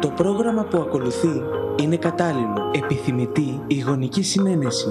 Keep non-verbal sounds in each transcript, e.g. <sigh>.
Το πρόγραμμα που ακολουθεί είναι κατάλληλο. Επιθυμητή η γονική συνένεση.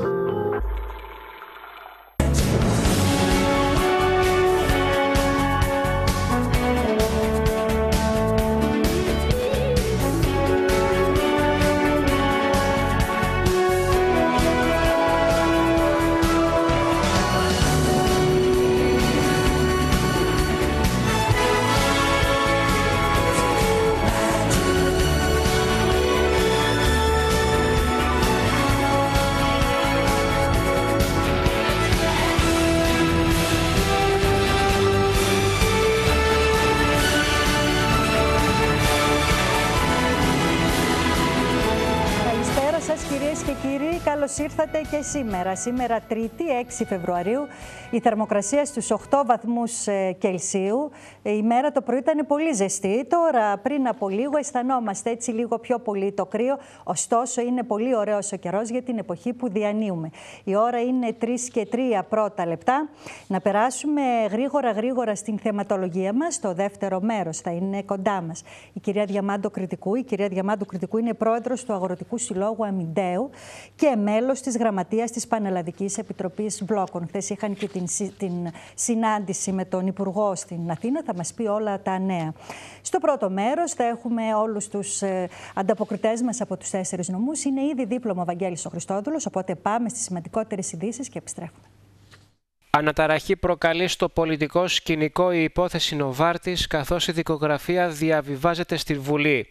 Και σήμερα. Σήμερα, Τρίτη, 6 Φεβρουαρίου, η θερμοκρασία στους 8 βαθμούς ε, Κελσίου. Η μέρα το πρωί ήταν πολύ ζεστή. Τώρα, πριν από λίγο, αισθανόμαστε έτσι λίγο πιο πολύ το κρύο. Ωστόσο, είναι πολύ ωραίος ο καιρός για την εποχή που διανύουμε. Η ώρα είναι 3 και 3 πρώτα λεπτά. Να περάσουμε γρήγορα γρήγορα στην θεματολογία μας. Το δεύτερο μέρος θα είναι κοντά μας. Η κυρία Διαμάντο Κριτικού. Η κυρία Διαμάντο Κριτικού είναι πρόεδρος του Αγροτικού Συλλόγου Αμυντέου και μέλος της Γραμματείας της Πανελλαδικής Επιτροπής Μπλόκων. Χθες είχαν και την, την συνάντηση με τον Υπουργό στην Αθήνα. Θα μας πει όλα τα νέα. Στο πρώτο μέρος θα έχουμε όλους τους ε, ανταποκριτές μας από τους τέσσερις νομούς. Είναι ήδη δίπλωμα ο Βαγγέλης ο Χριστόδουλος. Οπότε πάμε στις σημαντικότερες ειδήσεις και επιστρέφουμε. Αναταραχή προκαλεί στο πολιτικό σκηνικό η υπόθεση Νοβάρτης, καθώς η δικογραφία διαβιβάζεται στη Βουλή.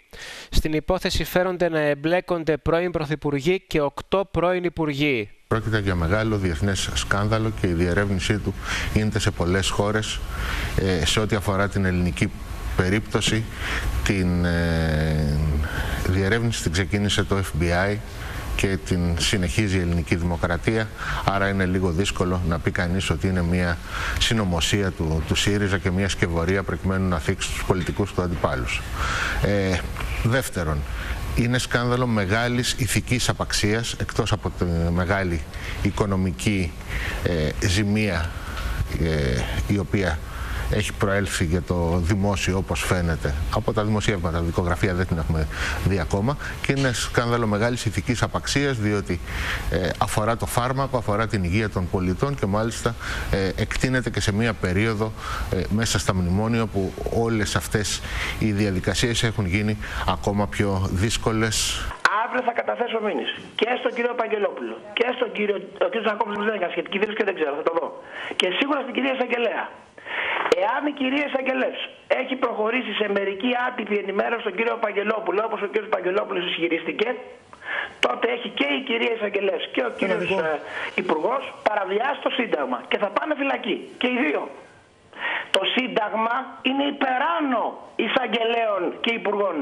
Στην υπόθεση φέρονται να εμπλέκονται πρώην Πρωθυπουργοί και οκτώ πρώην Υπουργοί. Πρόκειται για μεγάλο διεθνές σκάνδαλο και η διερεύνησή του γίνεται σε πολλές χώρες ε, σε ό,τι αφορά την ελληνική περίπτωση. Την ε, διερεύνηση την ξεκίνησε το FBI και την συνεχίζει η ελληνική δημοκρατία. Άρα είναι λίγο δύσκολο να πει κανείς ότι είναι μια συνωμοσία του, του ΣΥΡΙΖΑ και μια σκευωρία προκειμένου να θίξει τους πολιτικούς του αντιπάλους. Ε, δεύτερον, είναι σκάνδαλο μεγάλης ηθικής απαξίας, εκτός από τη μεγάλη οικονομική ε, ζημία ε, η οποία έχει προέλθει για το δημόσιο όπως φαίνεται από τα δημοσιεύματα, δικογραφία δεν την έχουμε δει ακόμα και είναι σκάνδαλο μεγάλης ηθικής απαξίας διότι ε, αφορά το φάρμακο, αφορά την υγεία των πολιτών και μάλιστα ε, εκτείνεται και σε μία περίοδο ε, μέσα στα μνημόνια που όλες αυτές οι διαδικασίες έχουν γίνει ακόμα πιο δύσκολες. Αύριο θα καταθέσω μήνυση και στον κύριο Παγγελόπουλο και στον κύριο. Ο κύριος Ζακόπουλο δεν έκανε σχετική δήλωση και δεν ξέρω, θα το δω. Και σίγουρα στην κυρία Εισαγγελέα. Εάν η κυρία Εισαγγελέα έχει προχωρήσει σε μερική άτυπη ενημέρωση στον κύριο Παγγελόπουλο, όπως ο κύριος Παγγελόπουλος ισχυρίστηκε, τότε έχει και η κυρία Εισαγγελέα και ο κύριος ε, Υπουργός παραβιάσει το Σύνταγμα και θα πάνε φυλακή. Και οι δύο. Το Σύνταγμα είναι υπεράνω εισαγγελέων και υπουργών.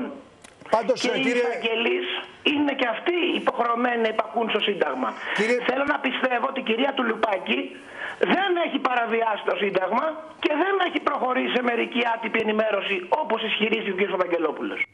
Πάντως, και κύριε... οι εισαγγελείς είναι και αυτοί υποχρεωμένοι να υπακούν στο Σύνταγμα. Κύριε... Θέλω να πιστεύω ότι η κυρία Τουλουπάκη δεν έχει παραβιάσει το Σύνταγμα και δεν έχει προχωρήσει σε μερική άτυπη ενημέρωση όπως ισχυρίζει ο κ. Βαγγελόπουλος.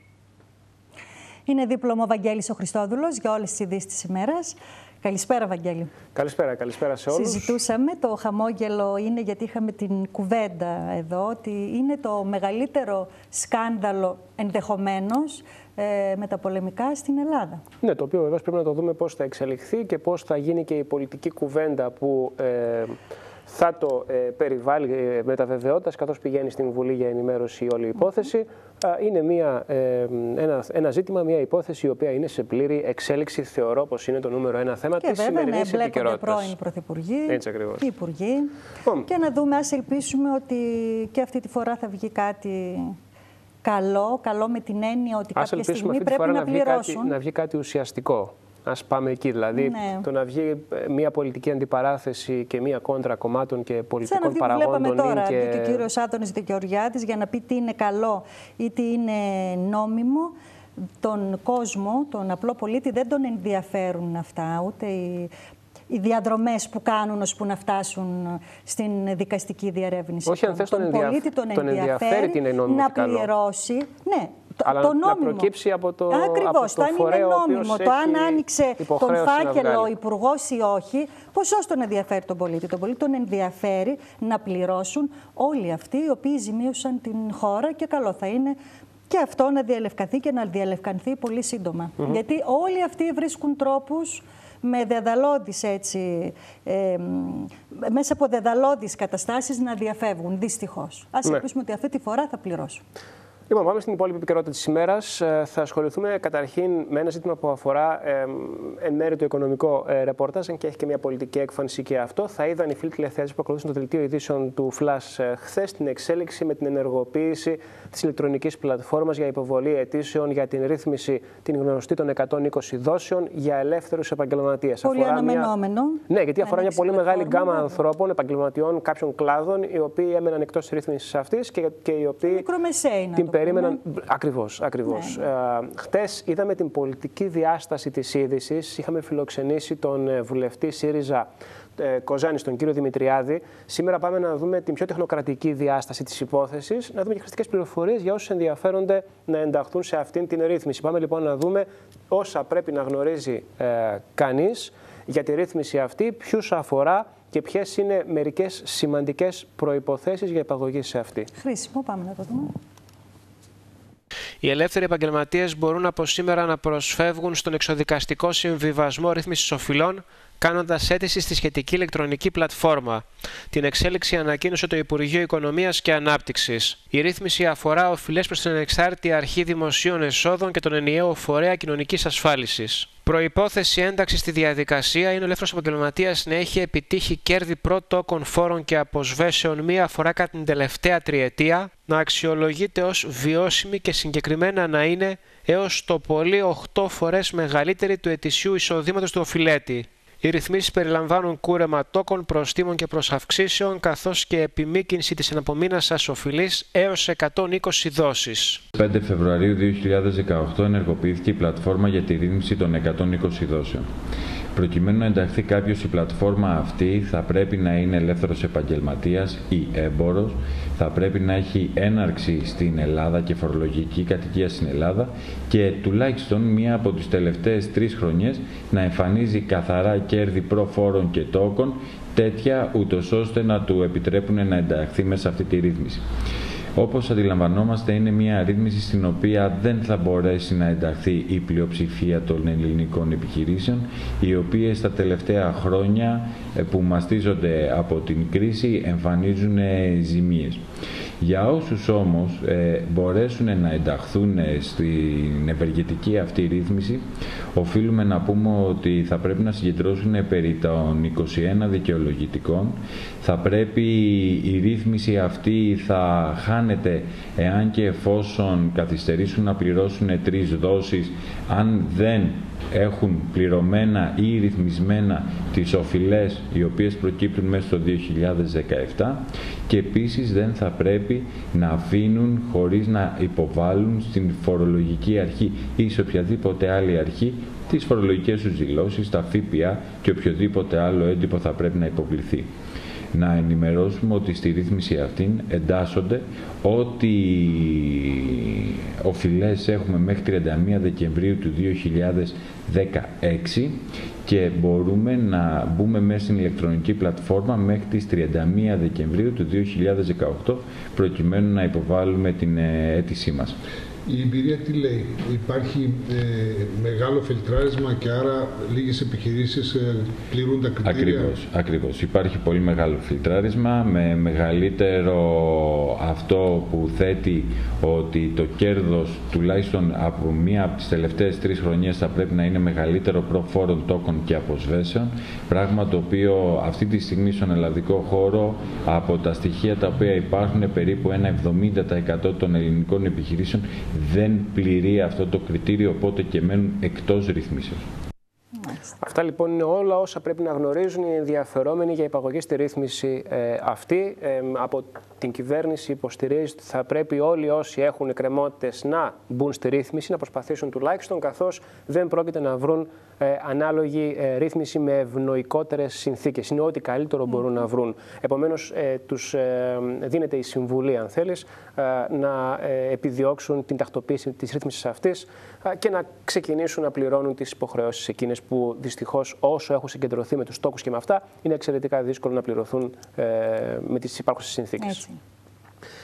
Είναι δίπλωμο Βαγγέλης ο Χριστόδουλος για όλες τις ειδήσεις της ημέρας. Καλησπέρα, Βαγγέλη. Καλησπέρα, καλησπέρα σε όλους. Συζητούσαμε, το χαμόγελο είναι γιατί είχαμε την κουβέντα εδώ, ότι είναι το μεγαλύτερο σκάνδαλο ενδεχομένως ε, μεταπολεμικά στην Ελλάδα. Ναι, το οποίο βεβαίως πρέπει να το δούμε πώς θα εξελιχθεί και πώς θα γίνει και η πολιτική κουβέντα που ε, θα το ε, περιβάλλει ε, με τα βεβαιότητας καθώς πηγαίνει στην Βουλή για ενημέρωση όλη η υπόθεση. Είναι μια, ε, ένα, ένα ζήτημα, μια υπόθεση η οποία είναι σε πλήρη εξέλιξη. Θεωρώ πως είναι το νούμερο ένα θέμα και της σημερινής Και επικαιρότητας. βέβαια πρώην πρωθυπουργοί, Έτσι ακριβώς. υπουργοί. Λοιπόν. Και να δούμε, ας ελπίσουμε ότι και αυτή τη φορά θα βγει κάτι καλό, καλό με την έννοια ότι Ας κάποια ελπίσουμε στιγμή αυτή τη πρέπει φορά να να βγει, κάτι, πληρώσουν. να βγει κάτι ουσιαστικό. Ας πάμε εκεί. Δηλαδή, Ναι. το να βγει ε, μια πολιτική αντιπαράθεση και μια κόντρα κομμάτων και Σαν πολιτικών αυτή που βλέπαμε παραγόντων τώρα, είναι και... και... ο κύριο Άδωνη Δικαιωριάτη για να πει τι είναι καλό ή τι είναι νόμιμο. Τον κόσμο, τον απλό πολίτη, δεν τον ενδιαφέρουν αυτά, ούτε οι, οι διαδρομές που κάνουν ώσπου να φτάσουν στην δικαστική διερεύνηση. Όχι, αν θες, τον ενδιαφ- πολίτη τον, τον ενδιαφέρει τι είναι νόμιμο να και καλό. πληρώσει. Ναι, το, Αλλά το να νόμιμο. προκύψει από το- Ακριβώς, από το το αν είναι φορέα ο οποίος νόμιμο, το αν έχει άνοιξε τον υποχρέωση να φάκελο ο βγάλει. υπουργός ή όχι, ποσό τον ενδιαφέρει τον πολίτη. Τον πολίτη τον ενδιαφέρει να πληρώσουν όλοι αυτοί οι οποίοι ζημίωσαν την χώρα και καλό θα είναι και αυτό να διαλευκανθεί και να διαλευκανθεί πολύ σύντομα. Γιατί όλοι αυτοί βρίσκουν τρόπους με δεδαλώδεις έτσι, ε, μέσα από δεδαλώδεις καταστάσεις να διαφεύγουν, δυστυχώς. Ας ναι. ελπίσουμε ότι αυτή τη φορά θα πληρώσουν. Λοιπόν, πάμε στην υπόλοιπη επικαιρότητα της ημέρας. Ε, θα ασχοληθούμε καταρχήν με ένα ζήτημα που αφορά ε, εν μέρει το οικονομικό ε, ρεπόρταζ, και έχει και μια πολιτική έκφανση και αυτό. Θα είδαν οι φίλοι τηλεθεατέ που ακολουθούν το δελτίο ειδήσεων του Flash ε, χθες την εξέλιξη με την ενεργοποίηση της ηλεκτρονικής πλατφόρμας για υποβολή αιτήσεων για την ρύθμιση την γνωστή των 120 δόσεων για ελεύθερους επαγγελματίες. Πολύ αναμενόμενο. Μια... Ναι, γιατί αφορά μια πολύ μεγάλη γκάμα ανθρώπων, επαγγελματιών κάποιων κλάδων, οι οποίοι έμεναν εκτός ρύθμισης αυτής και, και οι οποίοι. την περίμεναν. Ακριβώς, ακριβώς. Ναι. Ε, Χτες είδαμε την πολιτική διάσταση της είδησης. Είχαμε φιλοξενήσει τον ε, βουλευτή ΣΥΡΙΖΑ ε, Κοζάνη, τον κύριο Δημητριάδη. Σήμερα πάμε να δούμε την πιο τεχνοκρατική διάσταση της υπόθεσης, να δούμε και χρηστικές πληροφορίες για όσους ενδιαφέρονται να ενταχθούν σε αυτήν την ρύθμιση. Πάμε λοιπόν να δούμε όσα πρέπει να γνωρίζει ε, κανείς για τη ρύθμιση αυτή, ποιους αφορά και ποιες είναι μερικές σημαντικές προποθέσει για υπαγωγή σε αυτή. Χρήσιμο, πάμε να το δούμε. Οι ελεύθεροι επαγγελματίες μπορούν από σήμερα να προσφεύγουν στον εξοδικαστικό συμβιβασμό ρύθμισης οφειλών κάνοντας αίτηση στη σχετική ηλεκτρονική πλατφόρμα. Την εξέλιξη ανακοίνωσε το Υπουργείο Οικονομίας και Ανάπτυξης. Η ρύθμιση αφορά οφειλές προς την Ανεξάρτητη Αρχή Δημοσίων Εσόδων και τον ενιαίο Φορέα Κοινωνικής Ασφάλισης. Προπόθεση ένταξης στη διαδικασία είναι ο ελεύθερος επαγγελματίας να έχει επιτύχει κέρδη πρώτοκων φόρων και αποσβέσεων μία φορά κατά την τελευταία τριετία, να αξιολογείται ως βιώσιμη και συγκεκριμένα να είναι έως το πολύ 8 φορές μεγαλύτερη του ετησίου εισοδήματος του οφειλέτη. Οι ρυθμίσεις περιλαμβάνουν κούρεμα τόκων, προστήμων και προσαυξήσεων, καθώς και επιμήκυνση της εναπομείνασα οφειλής έως 120 δόσεις. 5 Φεβρουαρίου 2018 ενεργοποιήθηκε η πλατφόρμα για τη ρύθμιση των 120 δόσεων. Προκειμένου να ενταχθεί κάποιος στη πλατφόρμα αυτή, θα πρέπει να είναι ελεύθερος επαγγελματίας ή έμπορος, θα πρέπει να έχει έναρξη στην Ελλάδα και φορολογική κατοικία στην Ελλάδα και τουλάχιστον μία από τις τελευταίες τρεις χρονιές να εμφανίζει καθαρά κέρδη προφόρων και τόκων τέτοια ούτως ώστε να του επιτρέπουν να ενταχθεί μέσα σε αυτή τη ρύθμιση. Όπως αντιλαμβανόμαστε είναι μια αρρύθμιση στην οποία δεν θα μπορέσει να ενταχθεί η πλειοψηφία των ελληνικών επιχειρήσεων οι οποίες τα τελευταία χρόνια ε, που μαστίζονται από την κρίση εμφανίζουν ε, ζημίες. Για όσους όμως ε, μπορέσουν να ενταχθούν στην ευεργετική αυτή ρύθμιση, οφείλουμε να πούμε ότι θα πρέπει να συγκεντρώσουν περί των 21 δικαιολογητικών. Θα πρέπει η ρύθμιση αυτή θα χάνεται εάν και εφόσον καθυστερήσουν να πληρώσουν τρεις δόσεις, αν δεν έχουν πληρωμένα ή ρυθμισμένα τις οφειλές οι οποίες προκύπτουν μέσα στο 2017 και επίσης δεν θα πρέπει να αφήνουν χωρίς να υποβάλουν στην φορολογική αρχή ή σε οποιαδήποτε άλλη αρχή τις φορολογικές τους δηλώσεις, τα ΦΠΑ και οποιοδήποτε άλλο έντυπο θα πρέπει να υποβληθεί να ενημερώσουμε ότι στη ρύθμιση αυτήν εντάσσονται ότι οφειλές έχουμε μέχρι 31 Δεκεμβρίου του 2016 και μπορούμε να μπούμε μέσα στην ηλεκτρονική πλατφόρμα μέχρι τις 31 Δεκεμβρίου του 2018 προκειμένου να υποβάλουμε την ε, αίτησή μας. Η εμπειρία τι λέει, υπάρχει ε, μεγάλο φιλτράρισμα και άρα λίγες επιχειρήσεις ε, πληρούν τα κριτήρια; Ακριβώς, ακριβώς. Υπάρχει πολύ μεγάλο φιλτράρισμα με μεγαλύτερο αυτό που θέτει ότι το κέρδος τουλάχιστον από μία από τις τελευταίες τρεις χρονιές θα πρέπει να είναι μεγαλύτερο προφόρων τόκων και αποσβέσεων, πράγμα το οποίο αυτή τη στιγμή στον ελλαδικό χώρο από τα στοιχεία τα οποία υπάρχουν περίπου ένα 70% των ελληνικών επιχειρήσεων δεν πληρεί αυτό το κριτήριο, οπότε και μένουν εκτός ρυθμίσεως. Αυτά λοιπόν είναι όλα όσα πρέπει να γνωρίζουν οι ενδιαφερόμενοι για υπαγωγή στη ρύθμιση ε, αυτή. Ε, από την κυβέρνηση υποστηρίζει ότι θα πρέπει όλοι όσοι έχουν εκκρεμότητες να μπουν στη ρύθμιση, να προσπαθήσουν τουλάχιστον, καθώς δεν πρόκειται να βρουν ε, ανάλογη ε, ρύθμιση με ευνοϊκότερες συνθήκες. Είναι ό,τι καλύτερο μπορούν να βρουν. Επομένως, ε, τους δίνεται η συμβουλή, αν θέλεις, να επιδιώξουν την τακτοποίηση της ρύθμισης αυτής και να ξεκινήσουν να πληρώνουν τις υποχρεώσεις εκείνες που δυστυχώς όσο έχουν συγκεντρωθεί με τους τόκου και με αυτά, είναι εξαιρετικά δύσκολο να πληρωθούν με τις υπάρχουσες συνθήκες.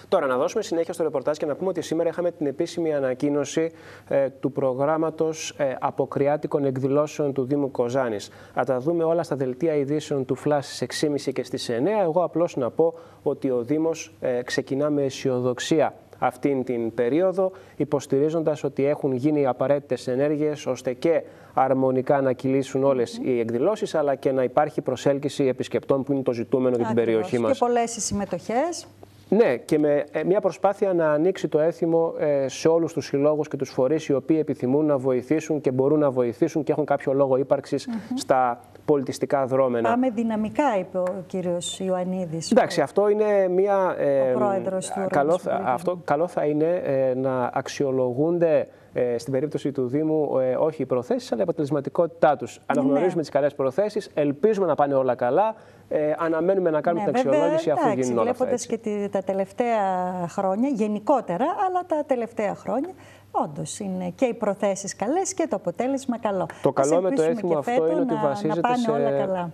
Τώρα, να δώσουμε συνέχεια στο ρεπορτάζ και να πούμε ότι σήμερα είχαμε την επίσημη ανακοίνωση ε, του προγράμματος ε, αποκριάτικων εκδηλώσεων του Δήμου Κοζάνης. Θα τα δούμε όλα στα δελτία ειδήσεων του Flash στις 6.30 και στις 9. Εγώ απλώς να πω ότι ο Δήμος ε, ξεκινά με αισιοδοξία αυτήν την περίοδο, υποστηρίζοντας ότι έχουν γίνει απαραίτητες ενέργειες ώστε και αρμονικά να κυλήσουν όλες οι εκδηλώσεις, αλλά και να υπάρχει προσέλκυση επισκεπτών που είναι το ζητούμενο για την περιοχή μας. Και πολλές οι συμμετοχές. Ναι, και με ε, μια προσπάθεια να ανοίξει το έθιμο ε, σε όλους τους συλλόγους και τους φορείς οι οποίοι επιθυμούν να βοηθήσουν και μπορούν να βοηθήσουν και έχουν κάποιο λόγο ύπαρξης στα πολιτιστικά δρόμενα. Πάμε δυναμικά, είπε ο κύριος Ιωαννίδης. Εντάξει, αυτό είναι μια... Ε, ο πρόεδρος του καλό, αυτό καλό θα είναι ε, να αξιολογούνται ε, στην περίπτωση του Δήμου ε, όχι οι προθέσεις, αλλά η αποτελεσματικότητά τους. Αναγνωρίζουμε ναι. τις καλές προθέσεις, ελπίζουμε να πάνε όλα καλά, ε, αναμένουμε να κάνουμε ναι, την αξιολόγηση αφού εντάξει, γίνουν όλα αυτά. Βλέποντας και τα τελευταία χρόνια, γενικότερα, αλλά τα τελευταία χρόνια, Όντως είναι και οι προθέσεις καλές και το αποτέλεσμα καλό. Το καλό με το έθιμο αυτό είναι ότι βασίζεται να πάνε σε... όλα καλά.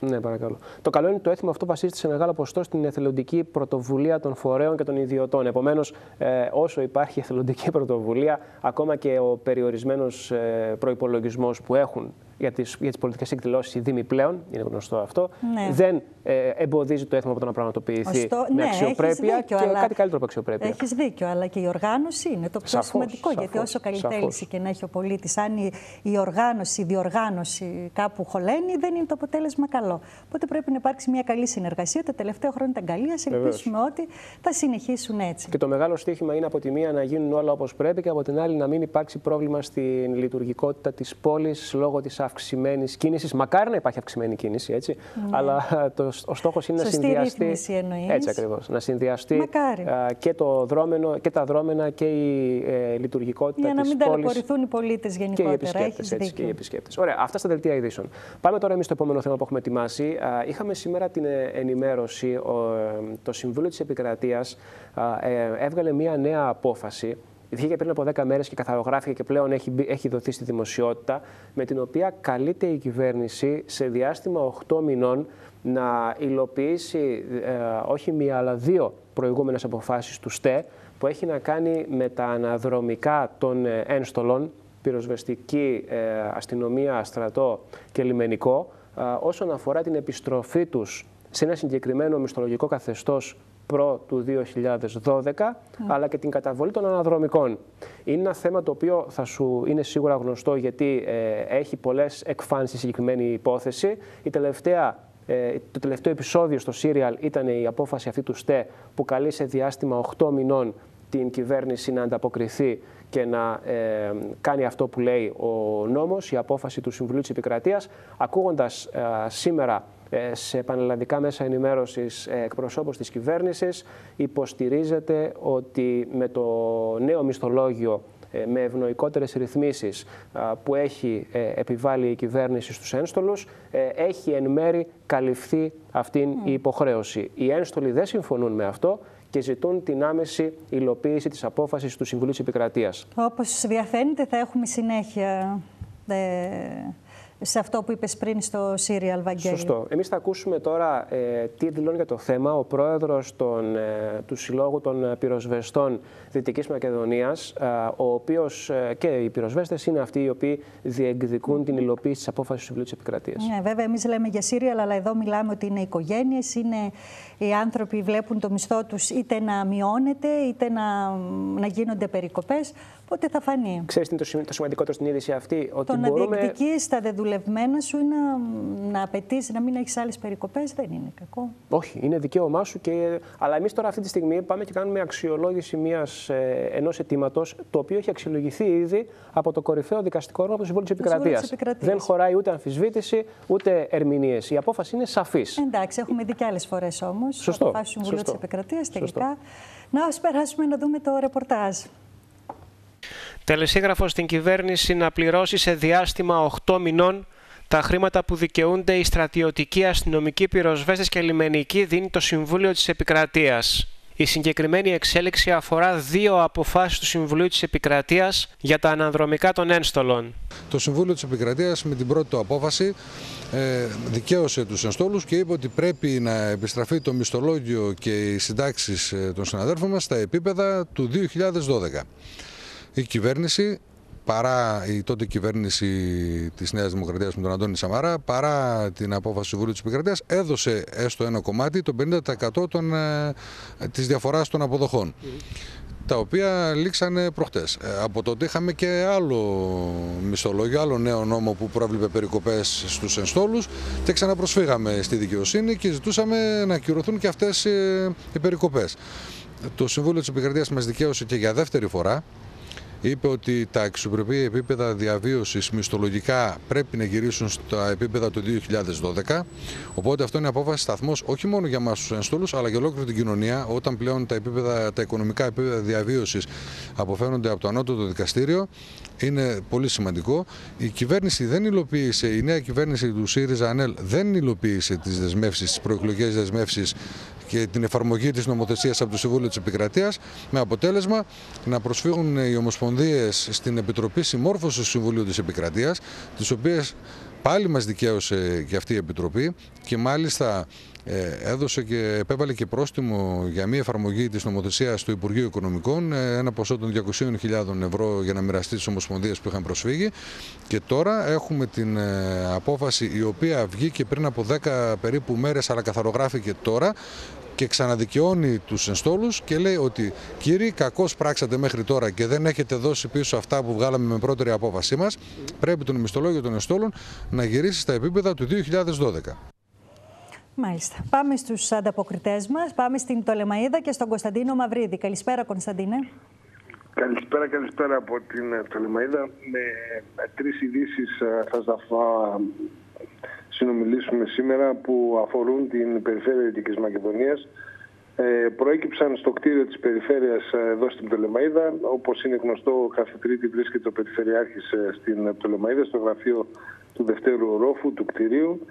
Ναι, παρακαλώ. Το καλό είναι ότι το έθιμο αυτό βασίζεται σε μεγάλο ποσοστό στην εθελοντική πρωτοβουλία των φορέων και των ιδιωτών. Επομένως, ε, όσο υπάρχει εθελοντική πρωτοβουλία, ακόμα και ο περιορισμένος ε, προπολογισμό που έχουν για τις για τις πολιτικές εκδηλώσεις οι Δήμοι πλέον, είναι γνωστό αυτό, ναι. δεν ε, εμποδίζει το έθιμο από το να πραγματοποιηθεί Ωστό, με ναι, αξιοπρέπεια δίκιο, και κάτι καλύτερο από αξιοπρέπεια. Έχεις δίκιο, αλλά και η οργάνωση είναι το πιο σαφώς, σημαντικό. Σαφώς, γιατί όσο καλή σαφώς. θέληση και να έχει ο πολίτης, αν η, η οργάνωση, η διοργάνωση κάπου χωλαίνει, δεν είναι το αποτέλεσμα καλό. Οπότε πρέπει να υπάρξει μια καλή συνεργασία. Τα τελευταία χρόνια ήταν καλή. Α ελπίσουμε ότι θα συνεχίσουν έτσι. Και το μεγάλο στίχημα είναι από τη μία να γίνουν όλα όπως πρέπει και από την άλλη να μην υπάρξει πρόβλημα στην λειτουργικότητα της πόλης λόγω της αυξημένης κίνησης. Μακάρι να υπάρχει αυξημένη κίνηση, έτσι. Ναι. Αλλά το, ο στόχος είναι Σωστή να συνδυαστεί. Έτσι ακριβώς. Να συνδυαστεί και, το δρόμενο, και τα δρόμενα και η ε, λειτουργικότητα τη πόλη. Για να μην ταλαιπωρηθούν οι πολίτες γενικότερα. Και οι επισκέπτες. Και οι επισκέπτες. Ωραία, αυτά στα δελτία ειδήσεων. Πάμε τώρα εμείς στο επόμενο θέμα που έχουμε ετοιμάσει. Είχαμε σήμερα την ε, ενημέρωση. Ε, το Συμβούλιο της Επικρατείας έβγαλε μία νέα απόφαση βγήκε πριν από 10 μέρες και καθαρογράφηκε και πλέον έχει, έχει δοθεί στη δημοσιότητα, με την οποία καλείται η κυβέρνηση σε διάστημα 8 μηνών να υλοποιήσει ε, όχι μία αλλά δύο προηγούμενες αποφάσεις του ΣΤΕ που έχει να κάνει με τα αναδρομικά των ε, ένστολων, πυροσβεστική, ε, αστυνομία, στρατό και λιμενικό, όσον αφορά την επιστροφή τους σε ένα συγκεκριμένο μισθολογικό καθεστώς προ του 2012, αλλά και την καταβολή των αναδρομικών. Είναι ένα θέμα το οποίο θα σου είναι σίγουρα γνωστό γιατί ε, έχει πολλές εκφάνσεις συγκεκριμένη υπόθεση. Η τελευταία ε, το τελευταίο επεισόδιο στο Σύριαλ ήταν η απόφαση αυτή του ΣΤΕ που καλεί σε διάστημα 8 μηνών την κυβέρνηση να ανταποκριθεί και να ε, κάνει αυτό που λέει ο νόμος, η απόφαση του Συμβουλίου της Επικρατείας. Ακούγοντας σήμερα ε, σε πανελλαδικά μέσα ενημέρωσης ε, εκπροσώπους της κυβέρνησης υποστηρίζεται ότι με το νέο μισθολόγιο ε, με ευνοϊκότερες ρυθμίσεις που έχει επιβάλει η κυβέρνηση στους ένστολους έχει εν μέρη καλυφθεί αυτήν η υποχρέωση. Οι ένστολοι δεν συμφωνούν με αυτό και ζητούν την άμεση υλοποίηση της απόφασης του Συμβουλίου της Επικρατείας. Όπως διαφαίνεται θα έχουμε συνέχεια σε αυτό που είπες πριν στο Σύριαλ Βαγγέλη. Σωστό. Εμείς θα ακούσουμε τώρα ε, τι δηλώνει για το θέμα ο πρόεδρος ε, του Συλλόγου των Πυροσβεστών Δυτικής Μακεδονίας, ε, ο οποίος ε, και οι πυροσβέστες είναι αυτοί οι οποίοι διεκδικούν την υλοποίηση της απόφασης του Συμβουλίου της Επικρατείας. Ναι, βέβαια, εμείς λέμε για Σύριαλ, αλλά εδώ μιλάμε ότι είναι οικογένειες, είναι οι άνθρωποι βλέπουν το μισθό τους είτε να μειώνεται είτε να, να γίνονται περικοπές. Πότε θα φανεί. Ξέρετε τι είναι το σημαντικότερο στην είδηση αυτή; Ότι το μπορούμε... να διεκδικεί τα δεδουλευμένα σου ή να, να απαιτήσει να μην έχεις άλλες περικοπές δεν είναι κακό. Όχι, είναι δικαίωμά σου. Και... Αλλά εμείς τώρα αυτή τη στιγμή πάμε και κάνουμε αξιολόγηση μιας, ε, ενός αιτήματος το οποίο έχει αξιολογηθεί ήδη από το κορυφαίο δικαστικό όργανο του Συμβούλου της Επικρατείας. Δεν χωράει ούτε αμφισβήτηση ούτε ερμηνείες. Η απόφαση είναι σαφής. Εντάξει, έχουμε δει και άλλες φορές όμως. Σωστό. Αποφάσει του Συμβουλίου της Επικρατείας τελικά. Να ας περάσουμε να δούμε το ρεπορτάζ. Τελεσίγραφος στην κυβέρνηση να πληρώσει σε διάστημα 8 μηνών τα χρήματα που δικαιούνται οι στρατιωτικοί αστυνομικοί πυροσβέστες και λιμενικοί δίνει το Συμβούλιο της Επικρατείας. Η συγκεκριμένη εξέλιξη αφορά δύο αποφάσεις του Συμβουλίου της Επικρατείας για τα αναδρομικά των ένστολων. Το Συμβούλιο της Επικρατείας με την πρώτη του απόφαση ε, δικαίωσε τους ενστόλους και είπε ότι πρέπει να επιστραφεί το μισθολόγιο και οι συντάξεις ε, των συναδέρφων μας στα επίπεδα του 2012. Η κυβέρνηση παρά η τότε κυβέρνηση της Νέας Δημοκρατίας με τον Αντώνη Σαμαρά, παρά την απόφαση του Συμβουλίου της Επικρατείας, έδωσε έστω ένα κομμάτι, το 50% των, ε, της διαφοράς των αποδοχών. Τα οποία λήξανε προχτές. Ε, από τότε είχαμε και άλλο μισθολόγιο, άλλο νέο νόμο που πρόβληπε περικοπές στους ενστόλους και ξαναπροσφύγαμε στη δικαιοσύνη και ζητούσαμε να ακυρωθούν και αυτές ε, οι περικοπές. Το Συμβούλιο της Επικρατείας μας δικαίωσε και για δεύτερη φορά είπε ότι τα εξωπρεπή επίπεδα διαβίωσης μισθολογικά πρέπει να γυρίσουν στα επίπεδα του 2012. Οπότε αυτό είναι απόφαση σταθμός όχι μόνο για εμά τους ενστόλου, αλλά για ολόκληρη την κοινωνία, όταν πλέον τα, επίπεδα, τα οικονομικά επίπεδα διαβίωσης αποφαίνονται από το ανώτατο δικαστήριο. Είναι πολύ σημαντικό. Η κυβέρνηση δεν υλοποίησε, η νέα κυβέρνηση του ΣΥΡΙΖΑ ΑΝΕΛ δεν υλοποίησε τις δεσμεύσεις, τις προεκλογικές δεσμεύσεις και την εφαρμογή της νομοθεσίας από το Συμβούλιο της Επικρατείας με αποτέλεσμα να προσφύγουν οι Ομοσπονδίες στην Επιτροπή Συμμόρφωσης του Συμβουλίου της Επικρατείας τις οποίες πάλι μας δικαίωσε και αυτή η Επιτροπή και μάλιστα ε, έδωσε και επέβαλε και πρόστιμο για μία εφαρμογή της νομοθεσίας του Υπουργείου Οικονομικών ε, ένα ποσό των 200.000 ευρώ για να μοιραστεί στις ομοσπονδίες που είχαν προσφύγει. Και τώρα έχουμε την ε, απόφαση η οποία βγήκε πριν από 10 περίπου μέρες αλλά καθαρογράφηκε τώρα και ξαναδικαιώνει τους ενστόλους και λέει ότι κύριοι κακώς πράξατε μέχρι τώρα και δεν έχετε δώσει πίσω αυτά που βγάλαμε με πρώτερη απόφασή μας πρέπει το μισθολόγιο των ενστόλων να γυρίσει στα επίπεδα του 2012. Μάλιστα. Πάμε στους ανταποκριτές μας. Πάμε στην Τολεμαίδα και στον Κωνσταντίνο Μαυρίδη. Καλησπέρα Κωνσταντίνε. Καλησπέρα, καλησπέρα από την Τολεμαίδα. Με τρεις ειδήσεις ε, θα σας συνομιλήσουμε σήμερα που αφορούν την περιφέρεια Δυτικής Μακεδονίας. Ε, προέκυψαν στο κτίριο της περιφέρειας ε, εδώ στην Πτολεμαίδα. Όπως είναι γνωστό, κάθε τρίτη βρίσκεται ο Περιφερειάρχης ε, στην Πτολεμαίδα, στο γραφείο του δευτέρου ορόφου του κτηρίου.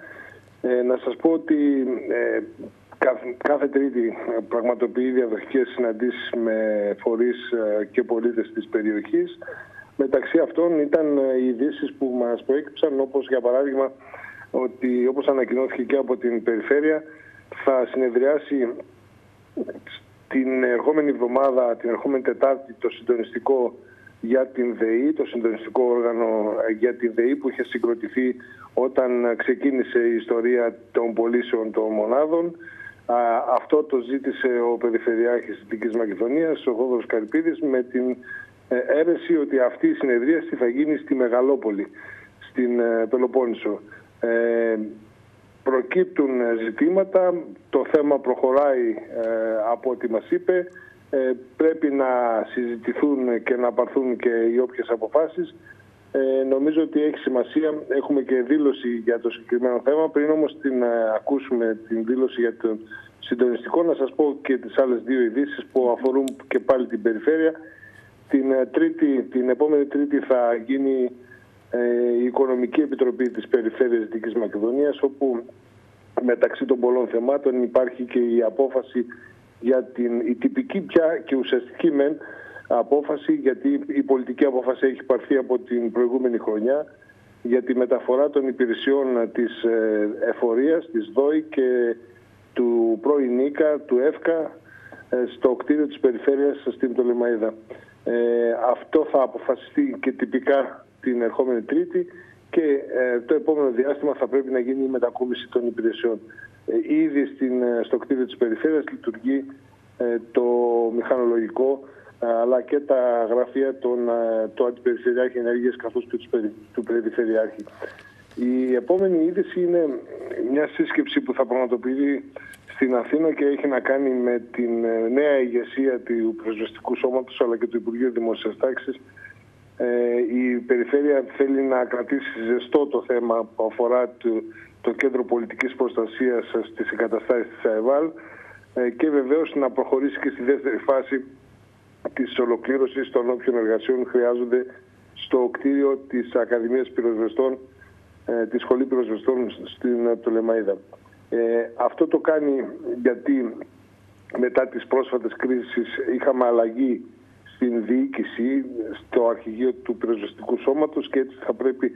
Ε, να σας πω ότι ε, κάθε, τρίτη πραγματοποιεί διαδοχικές συναντήσεις με φορείς και πολίτες της περιοχής. Μεταξύ αυτών ήταν οι ειδήσεις που μας προέκυψαν, όπως για παράδειγμα ότι όπως ανακοινώθηκε και από την Περιφέρεια θα συνεδριάσει την ερχόμενη εβδομάδα, την ερχόμενη Τετάρτη το συντονιστικό για την ΔΕΗ, το συντονιστικό όργανο για την ΔΕΗ που είχε συγκροτηθεί όταν ξεκίνησε η ιστορία των πωλήσεων των μονάδων. Αυτό το ζήτησε ο Περιφερειάρχης της Δυτικής Μακεδονίας, ο Γόδωρος Καρυπίδης, με την ε, αίρεση ότι αυτή η συνεδρίαση θα γίνει στη Μεγαλόπολη, στην ε, Πελοπόννησο. Ε, προκύπτουν ζητήματα, το θέμα προχωράει ε, από ό,τι μας είπε, ε, πρέπει να συζητηθούν και να πάρθουν και οι όποιες αποφάσεις. Ε, νομίζω ότι έχει σημασία, έχουμε και δήλωση για το συγκεκριμένο θέμα, πριν όμως την ακούσουμε την δήλωση για το συντονιστικό, να σας πω και τις άλλες δύο ειδήσεις που αφορούν και πάλι την περιφέρεια. Την, τρίτη, την επόμενη τρίτη θα γίνει ε, η Οικονομική Επιτροπή της Περιφέρειας Δυτικής Μακεδονίας όπου μεταξύ των πολλών θεμάτων υπάρχει και η απόφαση για την η τυπική πια και ουσιαστική μεν απόφαση γιατί η πολιτική απόφαση έχει πάρθει από την προηγούμενη χρονιά για τη μεταφορά των υπηρεσιών της ε, εφορίας, της ΔΟΗ και του πρώην του ΕΦΚΑ ε, στο κτίριο της περιφέρειας στην Πτολεμαίδα. Ε, αυτό θα αποφασιστεί και τυπικά την ερχόμενη Τρίτη και ε, το επόμενο διάστημα θα πρέπει να γίνει η μετακόμιση των υπηρεσιών. Ε, ήδη στην, ε, στο κτίριο της περιφέρειας λειτουργεί το μηχανολογικό αλλά και τα γραφεία των, του Αντιπεριφερειάρχη Ενέργειας καθώς και τους Περιφερειάρχη. Η επόμενη είδηση είναι μια σύσκεψη που θα πραγματοποιηθεί στην Αθήνα και έχει να κάνει με την νέα ηγεσία του Πρεσβεστικού Σώματος αλλά και του Υπουργείου Δημόσιας Τάξης ε, η Περιφέρεια θέλει να κρατήσει ζεστό το θέμα που αφορά το, Κέντρο Πολιτικής Προστασίας στις εγκαταστάσεις της ΑΕΒΑΛ ε, και βεβαίως να προχωρήσει και στη δεύτερη φάση της ολοκλήρωσης των όποιων εργασιών χρειάζονται στο κτίριο της Ακαδημίας Πυροσβεστών, ε, της Σχολή Πυροσβεστών στην Πτολεμαίδα. Ε, αυτό το κάνει γιατί μετά τις πρόσφατες κρίσεις είχαμε αλλαγή στην διοίκηση, στο αρχηγείο του πυροσβεστικού σώματος και έτσι θα πρέπει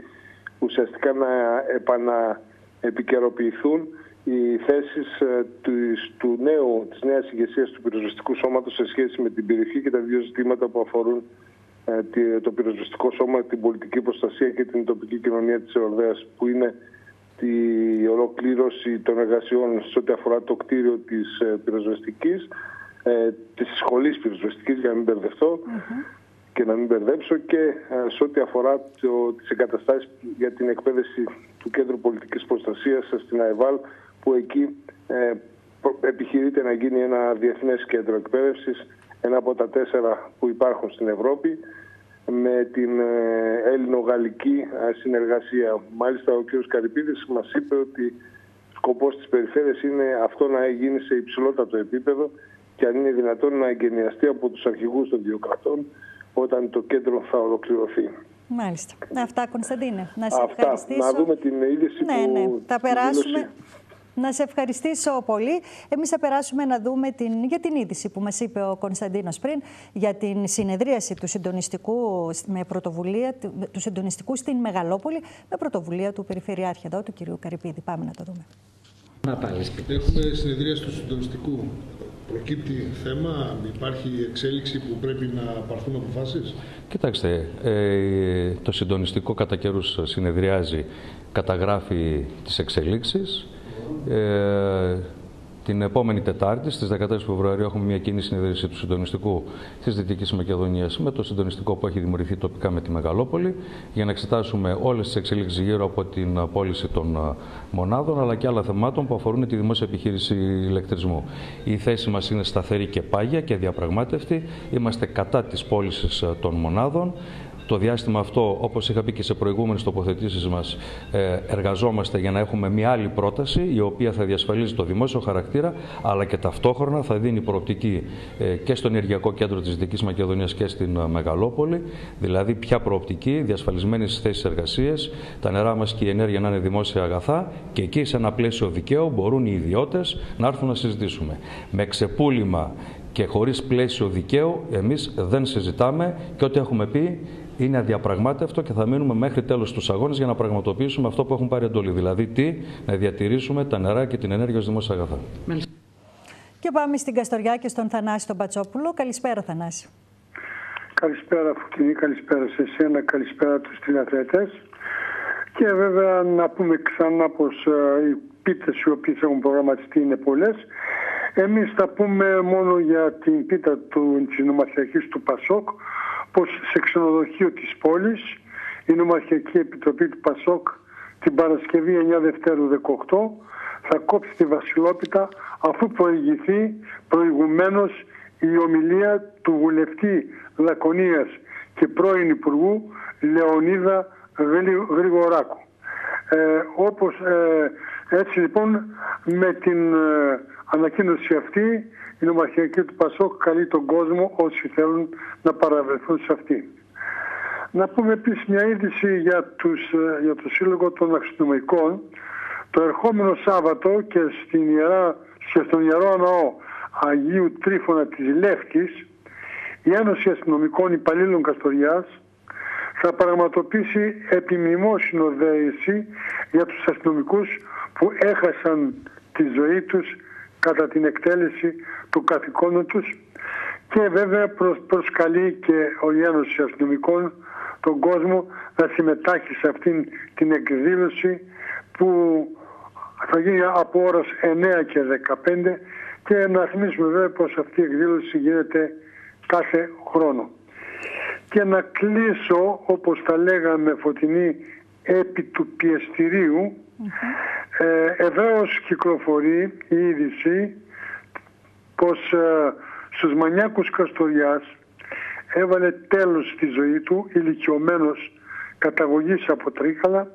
ουσιαστικά να επαναεπικαιροποιηθούν οι θέσεις ε, του νέου, της νέας ηγεσίας του πυροσβεστικού σώματος σε σχέση με την περιοχή και τα δύο ζητήματα που αφορούν ε, το πυροσβεστικό σώμα, την πολιτική προστασία και την τοπική κοινωνία της Εορδέας που είναι η ολοκλήρωση των εργασιών σε ό,τι αφορά το κτίριο της ε, πυροσβεστικής, της σχολής πυροσβεστικής για να μην μπερδευτώ και να μην μπερδέψω και σε ό,τι αφορά το, τις εγκαταστάσεις για την εκπαίδευση του Κέντρου Πολιτικής Προστασίας στην ΑΕΒΑΛ που εκεί ε, επιχειρείται να γίνει ένα διεθνές κέντρο εκπαίδευσης, ένα από τα τέσσερα που υπάρχουν στην Ευρώπη, με την ε, Έλληνο-Γαλλική ε, συνεργασία. Μάλιστα ο κ. Καρυπίδης μας είπε ότι σκοπός της περιφέρειας είναι αυτό να γίνει σε υψηλότατο επίπεδο και αν είναι δυνατόν να εγκαινιαστεί από τους αρχηγούς των δύο κρατών όταν το κέντρο θα ολοκληρωθεί. Μάλιστα. Αυτά, Κωνσταντίνε. Να σε Αυτά. ευχαριστήσω. Να δούμε την είδηση ναι, που... Ναι, θα περάσουμε. Να σε ευχαριστήσω πολύ. Εμείς θα περάσουμε να δούμε την, για την είδηση που μας είπε ο Κωνσταντίνος πριν για την συνεδρίαση του συντονιστικού, με πρωτοβουλία, του συντονιστικού στην Μεγαλόπολη με πρωτοβουλία του Περιφερειάρχη εδώ, του κυρίου Καρυπίδη. Πάμε να το δούμε. Έχουμε συνεδρίαση του συντονιστικού. Προκύπτει θέμα, υπάρχει εξέλιξη που πρέπει να πάρθουν αποφάσεις; Κοιτάξτε, ε, το συντονιστικό κατά καιρούς συνεδριάζει, καταγράφει τις εξελίξεις. Ε, την επόμενη Τετάρτη, στις 14 Φεβρουαρίου, έχουμε μια κοινή συνεδρίαση του συντονιστικού της Δυτικής Μακεδονίας με το συντονιστικό που έχει δημιουργηθεί τοπικά με τη Μεγαλόπολη, για να εξετάσουμε όλες τις εξελίξεις γύρω από την πώληση των ε, μονάδων, αλλά και άλλα θεμάτων που αφορούν τη δημόσια επιχείρηση ηλεκτρισμού. Η θέση μας είναι σταθερή και πάγια και διαπραγμάτευτη. Είμαστε κατά της πώλησης ε, των μονάδων. Το διάστημα αυτό, όπως είχα πει και σε προηγούμενες τοποθετήσεις μας, ε, εργαζόμαστε για να έχουμε μια άλλη πρόταση, η οποία θα διασφαλίζει το δημόσιο χαρακτήρα, αλλά και ταυτόχρονα θα δίνει προοπτική ε, και στο Ενεργειακό Κέντρο της Δυτικής Μακεδονίας και στην ε, Μεγαλόπολη, δηλαδή ποια προοπτική, διασφαλισμένη στις θέσεις εργασίας, τα νερά μας και η ενέργεια να είναι δημόσια αγαθά και εκεί σε ένα πλαίσιο δικαίου μπορούν οι ιδιώτες να έρθουν να συζητήσουμε. Με ξεπούλημα και χωρίς πλαίσιο δικαίου εμείς δεν συζητάμε και ό,τι έχουμε πει είναι αδιαπραγμάτευτο και θα μείνουμε μέχρι τέλος τους αγώνες για να πραγματοποιήσουμε αυτό που έχουν πάρει εντολή. Δηλαδή τι, να διατηρήσουμε τα νερά και την ενέργεια ως δημόσια αγαθά. Και πάμε στην Καστοριά και στον Θανάση τον Πατσόπουλο. Καλησπέρα Θανάση. Καλησπέρα Φωτεινή, καλησπέρα σε εσένα, καλησπέρα τους τηλεθεατές. Και βέβαια να πούμε ξανά πως ε, οι πίτες οι οποίες έχουν προγραμματιστεί είναι πολλές. Εμείς θα πούμε μόνο για την πίτα του, της του Πασόκ πως σε ξενοδοχείο της πόλης η Νομαρχιακή Επιτροπή του ΠΑΣΟΚ την Παρασκευή 9 Δευτέρου 18 θα κόψει τη Βασιλόπιτα αφού προηγηθεί προηγουμένως η ομιλία του βουλευτή Λακωνίας και πρώην Υπουργού Λεωνίδα Γρηγοράκου. Ε, όπως ε, έτσι λοιπόν με την ε, ανακοίνωση αυτή η νομαρχιακή του Πασόκ καλεί τον κόσμο όσοι θέλουν να παραβρεθούν σε αυτή. Να πούμε επίσης μια είδηση για, τους, ε, για το Σύλλογο των Αστυνομικών. Το ερχόμενο Σάββατο και, στην ιερά, και στον Ιερό Ναό Αγίου Τρίφωνα της Λεύκης η Ένωση Αστυνομικών Υπαλλήλων Καστοριάς θα πραγματοποιήσει επιμνημόσυνο δέηση για τους αστυνομικούς που έχασαν τη ζωή τους κατά την εκτέλεση του καθηκόντου τους και βέβαια προσκαλεί και ο Ένωση Αστυνομικών τον κόσμο να συμμετάχει σε αυτήν την εκδήλωση που θα γίνει από ώρας 9 και 15 και να θυμίσουμε βέβαια πως αυτή η εκδήλωση γίνεται κάθε χρόνο. Και να κλείσω όπως τα λέγαμε φωτεινή επί του πιεστηρίου ε, κυκλοφορεί η είδηση πως ε, στους μανιάκους Καστοριάς έβαλε τέλος στη ζωή του ηλικιωμένος καταγωγής από Τρίκαλα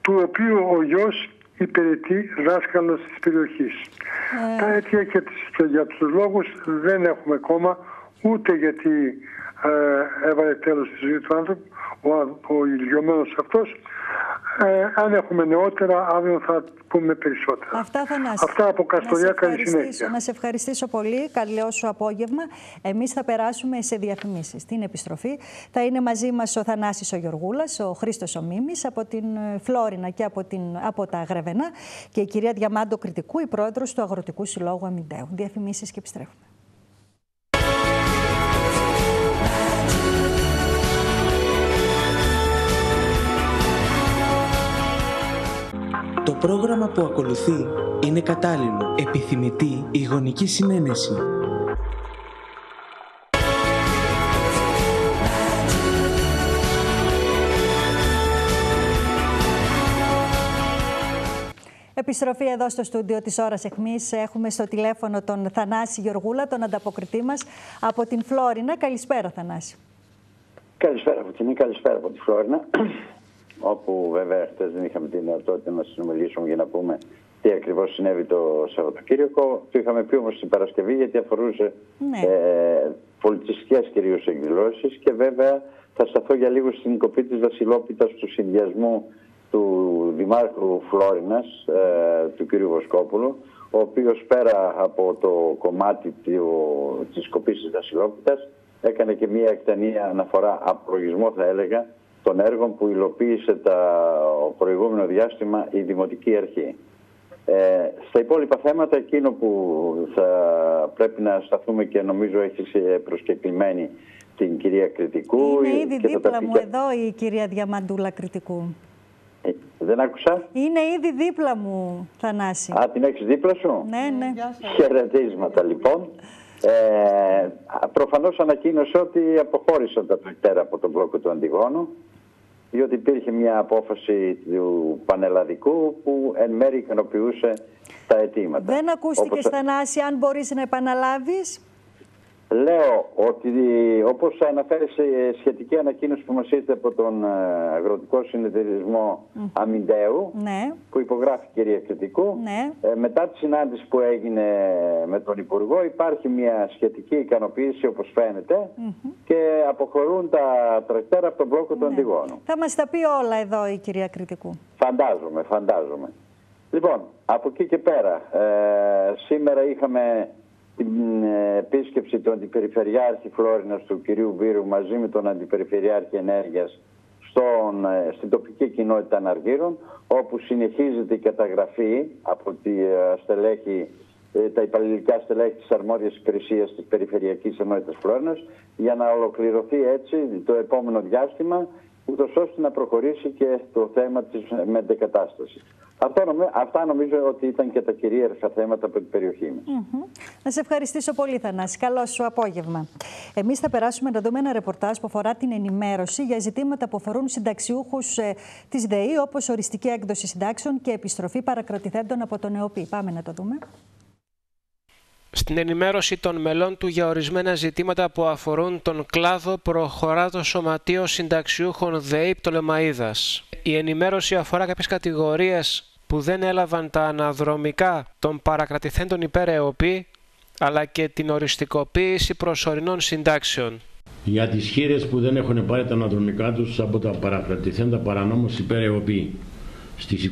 του οποίου ο γιος υπηρετεί δάσκαλος της περιοχής. Ε. Τα αίτια και, για τους λόγους δεν έχουμε ακόμα ούτε γιατί ε, έβαλε τέλος στη ζωή του άνθρωπου ο, ο ηλικιωμένος αυτός Ε, αν έχουμε νεότερα, αύριο θα πούμε περισσότερα. Αυτά θα να Αυτά από Καστοριά, καλή συνέχεια. Να σε ευχαριστήσω πολύ. Καλό σου απόγευμα. Εμείς θα περάσουμε σε διαφημίσεις. Στην επιστροφή θα είναι μαζί μας ο Θανάσης ο Γιωργούλα, ο Χρήστος ο Μίμης, από την ε, Φλόρινα και από, την, από τα Γρεβενά και η κυρία Διαμάντο Κριτικού, η πρόεδρος του Αγροτικού Συλλόγου Αμυντέου. Διαφημίσεις και επιστρέφουμε. Το πρόγραμμα που ακολουθεί είναι κατάλληλο. Επιθυμητή η γονική συνένεση. Επιστροφή εδώ στο στούντιο της Ώρας Εχμής. Έχουμε στο τηλέφωνο τον Θανάση Γεωργούλα, τον ανταποκριτή μας από την Φλόρινα. Καλησπέρα Θανάση. Καλησπέρα Φωτεινή, καλησπέρα από τη Φλόρινα όπου βέβαια χθες δεν είχαμε τη δυνατότητα να συνομιλήσουμε για να πούμε τι ακριβώς συνέβη το Σαββατοκύριακο. Το είχαμε πει όμως την Παρασκευή γιατί αφορούσε ναι. ε, πολιτιστικές κυρίως εκδηλώσεις και βέβαια θα σταθώ για λίγο στην κοπή της Βασιλόπιτας του συνδυασμού του Δημάρχου Φλόρινας, ε, του κ. Βοσκόπουλου, ο οποίος πέρα από το κομμάτι της κοπής της Βασιλόπιτας έκανε και μια εκτενή αναφορά, απολογισμό θα έλεγα, των έργων που υλοποίησε τα προηγούμενο διάστημα η Δημοτική Αρχή. Ε, στα υπόλοιπα θέματα, εκείνο που θα πρέπει να σταθούμε και νομίζω έχει προσκεκλημένη την κυρία Κριτικού. Είναι ήδη δίπλα μου εδώ η κυρία Διαμαντούλα Κριτικού. Ε, δεν άκουσα; Είναι ήδη δίπλα μου, Θανάση. Α, την έχεις δίπλα σου; Ναι, ναι. Χαιρετίσματα λοιπόν. Ε, προφανώς ανακοίνωσε ότι αποχώρησαν τα τρακτέρα από τον μπλόκο του Αντιγόνου διότι υπήρχε μια απόφαση του πανελλαδικού που εν μέρει ικανοποιούσε τα αιτήματα. Δεν ακούστηκε Όπως... Θανάση, αν μπορείς να επαναλάβεις. Λέω ότι όπως αναφέρεις σε σχετική ανακοίνωση που μας ήρθε από τον ε, Αγροτικό Συνεταιρισμό mm. Αμυντέου ναι. που υπογράφει η κυρία Κρητικού ναι. ε, μετά τη συνάντηση που έγινε με τον Υπουργό υπάρχει μια σχετική ικανοποίηση όπως φαίνεται και αποχωρούν τα τρακτέρα από τον μπλόκο του ναι. Αντιγόνου. Θα μας τα πει όλα εδώ η κυρία Κρητικού. Φαντάζομαι, φαντάζομαι. Λοιπόν, από εκεί και πέρα, ε, σήμερα είχαμε την ε, επίσκεψη του Αντιπεριφερειάρχη Φλόρινας του κυρίου Βίρου μαζί με τον Αντιπεριφερειάρχη Ενέργειας στον, ε, στην τοπική κοινότητα Αναργύρων όπου συνεχίζεται η καταγραφή από τη ε, στελέχη, τα υπαλληλικά στελέχη της αρμόδιας υπηρεσίας της Περιφερειακής Ενότητας Φλόρινας για να ολοκληρωθεί έτσι το επόμενο διάστημα ούτως ώστε να προχωρήσει και το θέμα της μετεκατάστασης. Αυτά νομίζω ότι ήταν και τα κυρίαρχα θέματα από την περιοχή μας. Mm Να σε ευχαριστήσω πολύ Θανάση. Καλό σου απόγευμα. Εμείς θα περάσουμε να δούμε ένα ρεπορτάζ που αφορά την ενημέρωση για ζητήματα που αφορούν συνταξιούχους ε, της ΔΕΗ όπως οριστική έκδοση συντάξεων και επιστροφή παρακρατηθέντων από τον ΕΟΠΗ. Πάμε να το δούμε στην ενημέρωση των μελών του για ορισμένα ζητήματα που αφορούν τον κλάδο προχωρά το Σωματείο Συνταξιούχων ΔΕΗ Πτολεμαΐδας. Η ενημέρωση αφορά κάποιες κατηγορίες που δεν έλαβαν τα αναδρομικά των παρακρατηθέντων υπέρ ΕΟΠΗ, αλλά και την οριστικοποίηση προσωρινών συντάξεων. Για τις χείρες που δεν έχουν πάρει τα αναδρομικά τους από τα παρακρατηθέντα παρανόμως υπέρ ΕΟΠΗ, στις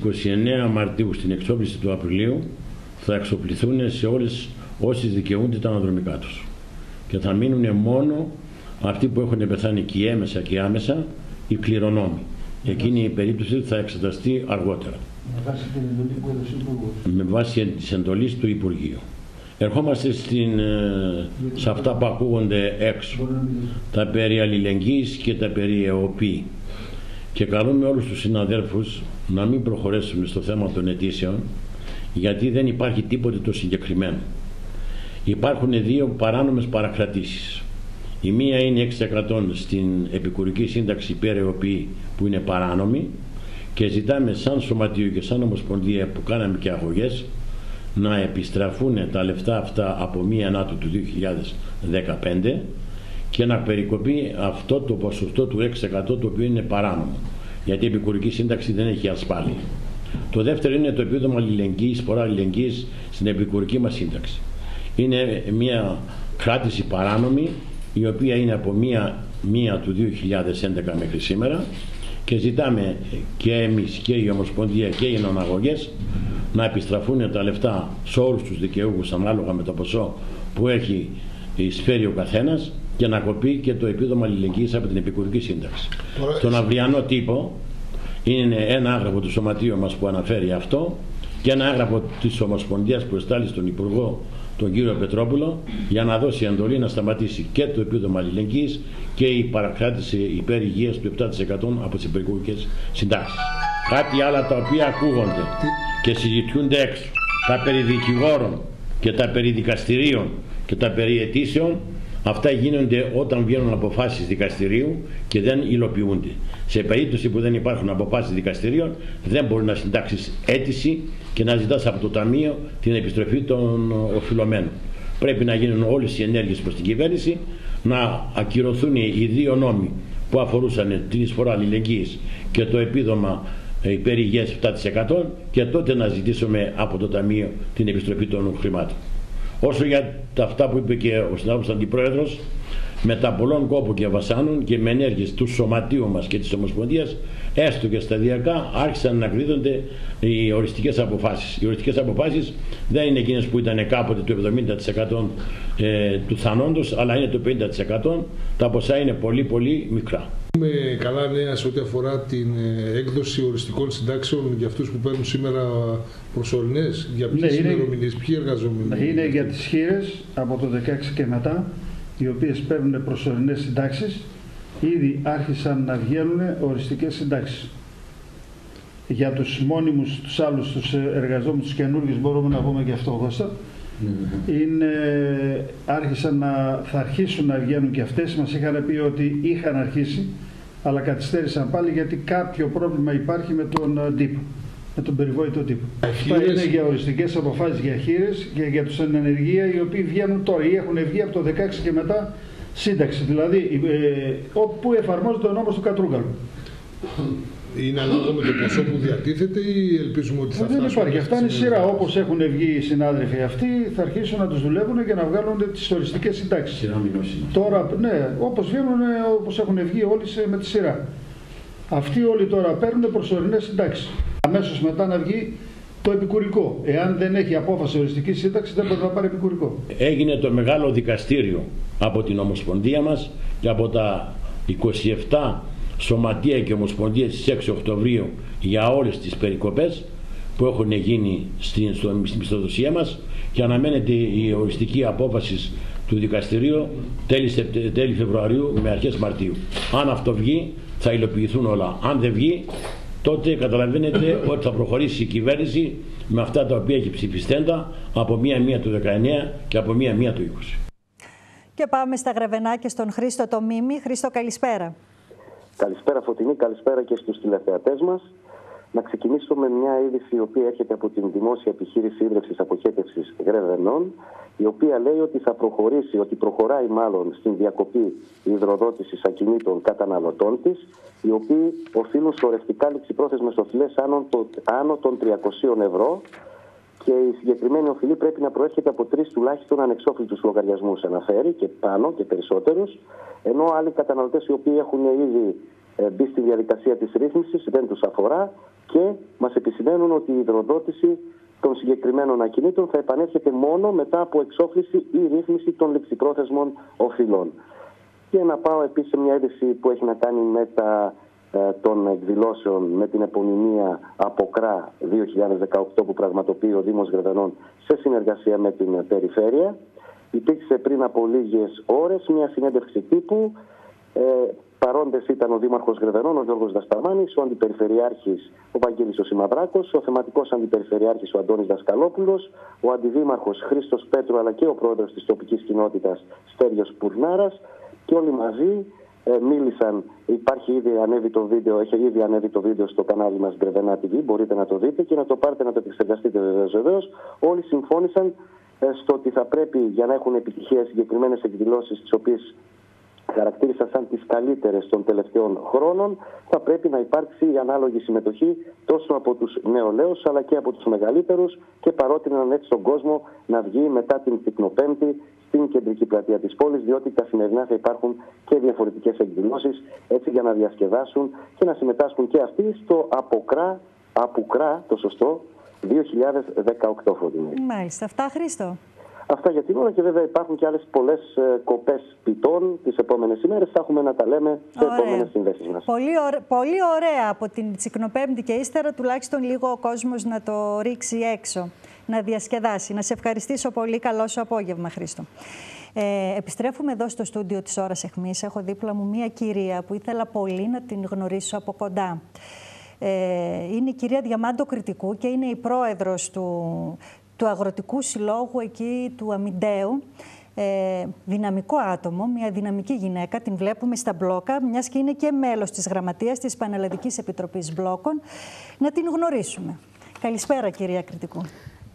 29 Μαρτίου στην εξόπληση του Απριλίου θα εξοπληθούν σε όλες όσοι δικαιούνται τα αναδρομικά τους. Και θα μείνουν μόνο αυτοί που έχουν πεθάνει και έμεσα και άμεσα οι κληρονόμοι. Εκείνη η περίπτωση θα εξεταστεί αργότερα. Με βάση τη εντολή του Υπουργείου. Ερχόμαστε στην, ε, σε αυτά που ακούγονται έξω. Τα περί αλληλεγγύης και τα περί ΕΟΠΗ. Και καλούμε όλους τους συναδέλφους να μην προχωρήσουμε στο θέμα των αιτήσεων γιατί δεν υπάρχει τίποτε το συγκεκριμένο υπάρχουν δύο παράνομες παρακρατήσεις. Η μία είναι 6% στην επικουρική σύνταξη ΠΕΡΕΟΠΗ που είναι παράνομη και ζητάμε σαν σωματείο και σαν ομοσπονδία που κάναμε και αγωγές να επιστραφούν τα λεφτά αυτά από μία νάτου του 2015 και να περικοπεί αυτό το ποσοστό του 6% το οποίο είναι παράνομο. Γιατί η επικουρική σύνταξη δεν έχει ασφάλεια. Το δεύτερο είναι το επίδομα αλληλεγγύης, πορά αλληλεγγύης στην επικουρική μας σύνταξη. Είναι μια κράτηση παράνομη η οποία είναι από μία, μία του 2011 μέχρι σήμερα και ζητάμε και εμείς και η Ομοσπονδία και οι νοναγωγές να επιστραφούν τα λεφτά σε όλους τους δικαιούχους ανάλογα με το ποσό που έχει εισφέρει ο καθένας και να κοπεί και το επίδομα αλληλεγγύης από την επικουρική σύνταξη. Στον αυριανό τύπο είναι ένα άγραφο του Σωματείου μας που αναφέρει αυτό και ένα άγραφο της Ομοσπονδίας που εστάλει στον Υπουργό τον κύριο Πετρόπουλο για να δώσει εντολή να σταματήσει και το επίδομα αλληλεγγύης και η παρακράτηση υπέρ υγείας του 7% από τις υπερικουρικές συντάξεις. Κάτι άλλα τα οποία ακούγονται και συζητιούνται έξω. Τα περί δικηγόρων και τα περί δικαστηρίων και τα περί αιτήσεων Αυτά γίνονται όταν βγαίνουν αποφάσεις δικαστηρίου και δεν υλοποιούνται. Σε περίπτωση που δεν υπάρχουν αποφάσεις δικαστηρίων δεν μπορεί να συντάξεις αίτηση και να ζητάς από το Ταμείο την επιστροφή των οφειλωμένων. Πρέπει να γίνουν όλες οι ενέργειες προς την κυβέρνηση, να ακυρωθούν οι δύο νόμοι που αφορούσαν την εισφορά αλληλεγγύης και το επίδομα υπέρ 7% και τότε να ζητήσουμε από το Ταμείο την επιστροφή των χρημάτων. Όσο για τα αυτά που είπε και ο συνάδελφος Αντιπρόεδρος, με τα πολλών κόπου και βασάνων και με ενέργειες του Σωματείου μας και της Ομοσπονδίας, έστω και σταδιακά άρχισαν να κρίνονται οι οριστικές αποφάσεις. Οι οριστικές αποφάσεις δεν είναι εκείνες που ήταν κάποτε το 70% ε, του θανόντος, αλλά είναι το 50%. Τα ποσά είναι πολύ πολύ μικρά. Έχουμε καλά νέα σε ό,τι αφορά την ε, έκδοση οριστικών συντάξεων για αυτούς που παίρνουν σήμερα προσωρινές, για ποιες ναι, ημερομηνίες, ποιοι εργαζόμενοι. Ναι, είναι; για τις χείρες από το 16 και μετά, οι οποίες παίρνουν προσωρινές συντάξεις, ήδη άρχισαν να βγαίνουν οριστικές συντάξεις. Για τους μόνιμους, τους άλλους, τους εργαζόμενους, τους καινούργιους, μπορούμε να πούμε και αυτό, Κώστα. Είναι, άρχισαν να, θα αρχίσουν να βγαίνουν και αυτές. Μας είχαν πει ότι είχαν αρχίσει, αλλά καθυστέρησαν πάλι γιατί κάποιο πρόβλημα υπάρχει με τον ε, τύπο, με τον περιβόητο τύπο. Αυτά είναι για οριστικές αποφάσεις για χείρες και για τους ενεργεία οι οποίοι βγαίνουν τώρα ή έχουν βγει από το 16 και μετά σύνταξη. Δηλαδή, ε, όπου εφαρμόζεται ο νόμος του Κατρούγκαλου είναι ανάλογα με το ποσό που διατίθεται ή ελπίζουμε ότι θα Δεν υπάρχει. Αυτά είναι σειρά. Όπως έχουν βγει οι συνάδελφοι αυτοί, θα αρχίσουν να τους δουλεύουν και να βγάλουν τις οριστικές συντάξεις. Τώρα, ναι, όπως βγαίνουν, όπως έχουν βγει όλοι με τη σειρά. Αυτοί όλοι τώρα παίρνουν προσωρινές συντάξεις. Αμέσως μετά να βγει το επικουρικό. Εάν δεν έχει απόφαση οριστικής σύνταξης, δεν μπορεί να πάρει επικουρικό. Έγινε το μεγάλο δικαστήριο από την Ομοσπονδία μας και από τα 27 Σωματεία και Ομοσπονδία στις 6 Οκτωβρίου για όλες τις περικοπές που έχουν γίνει στην, στην μισθοδοσία μας και αναμένεται η οριστική απόφαση του δικαστηρίου τέλη, τέλη Φεβρουαρίου με αρχές Μαρτίου. Αν αυτό βγει θα υλοποιηθούν όλα. Αν δεν βγει τότε καταλαβαίνετε ότι θα προχωρήσει η κυβέρνηση με αυτά τα οποία έχει ψηφιστέντα από μία-μία του 19 και από μία-μία του 20. Και πάμε στα γραβενάκια στον Χρήστο το Μίμη. Χρήστο καλησπέρα. Καλησπέρα Φωτεινή, καλησπέρα και στους τηλεθεατές μας. Να ξεκινήσω με μια είδηση η οποία έρχεται από την Δημόσια Επιχείρηση Ίδρυυσης Αποχέτευσης Γρεβενών, η οποία λέει ότι θα προχωρήσει, ότι προχωράει μάλλον στην διακοπή υδροδότησης ακινήτων καταναλωτών της, οι οποίοι οφείλουν σωρευτικά ληξιπρόθεσμες οφειλές άνω, άνω των 300 ευρώ και η συγκεκριμένη οφειλή πρέπει να προέρχεται από τρεις τουλάχιστον ανεξόφλητους λογαριασμούς, αναφέρει και πάνω και περισσότερους, ενώ άλλοι καταναλωτές οι οποίοι έχουν ήδη ε, μπει στη διαδικασία της ρύθμισης δεν τους αφορά και μας επισημαίνουν ότι η υδροδότηση των συγκεκριμένων ακινήτων θα επανέρχεται μόνο μετά από εξόφληση ή ρύθμιση των ληξιπρόθεσμων οφειλών. Και να πάω επίσης σε μια είδηση που έχει να κάνει με τα ε, των εκδηλώσεων με την επωνυμία ΑΠΟΚΡΑ 2018 που πραγματοποιεί ο Δήμος Γρεβενών σε συνεργασία με την Περιφέρεια. Υπήρξε πριν από λίγες ώρες μια συνέντευξη τύπου. Ε, παρόντες ήταν ο Δήμαρχος Γρεβενών, ο Γιώργος Δασταμάνης, ο Αντιπεριφερειάρχης ο Βαγγέλης ο Σημαδράκος, ο θεματικός Αντιπεριφερειάρχης ο Αντώνης Δασκαλόπουλος, ο Αντιδήμαρχος Χρήστος Πέτρου αλλά και ο πρόεδρος της τοπικής κοινότητας Στέριος Πουρνάρας και όλοι μαζί ε, μίλησαν, υπάρχει ήδη ανέβει το βίντεο, έχει ήδη ανέβει το βίντεο στο κανάλι μας Γκρεβενά TV, μπορείτε να το δείτε και να το πάρετε να το επεξεργαστείτε βεβαίως. βεβαίως. Όλοι συμφώνησαν ε, στο ότι θα πρέπει για να έχουν επιτυχία συγκεκριμένες εκδηλώσεις τις οποίες χαρακτήρισα σαν τις καλύτερες των τελευταίων χρόνων, θα πρέπει να υπάρξει η ανάλογη συμμετοχή τόσο από τους νεολαίους αλλά και από τους μεγαλύτερους και παρότριναν έτσι τον κόσμο να βγει μετά την Πυκνοπέμπτη στην κεντρική πλατεία της πόλης, διότι καθημερινά θα υπάρχουν και διαφορετικές εκδηλώσεις, έτσι για να διασκεδάσουν και να συμμετάσχουν και αυτοί στο αποκρά, αποκρά, το σωστό, 2018 φωτεινή. Μάλιστα. Αυτά, Χρήστο. Αυτά για την ώρα και βέβαια υπάρχουν και άλλες πολλές ε, κοπές πιτών τις επόμενες ημέρες. Θα έχουμε να τα λέμε σε Ωραία. επόμενες συνδέσεις μας. Πολύ, ωρα- πολύ ωραία από την Τσικνοπέμπτη και ύστερα τουλάχιστον λίγο ο κόσμος να το ρίξει έξω, να διασκεδάσει. Να σε ευχαριστήσω πολύ. Καλό σου απόγευμα, Χρήστο. Ε, επιστρέφουμε εδώ στο στούντιο της Ώρας Εχμής. Έχω δίπλα μου μία κυρία που ήθελα πολύ να την γνωρίσω από κοντά. Ε, είναι η κυρία Διαμάντο Κριτικού και είναι η πρόεδρος του, του Αγροτικού Συλλόγου εκεί του Αμιντέου. Ε, δυναμικό άτομο, μια δυναμική γυναίκα, την βλέπουμε στα μπλόκα, μιας και είναι και μέλος της Γραμματείας της Πανελλαδικής Επιτροπής Μπλόκων. Να την γνωρίσουμε. Καλησπέρα κυρία Κριτικού.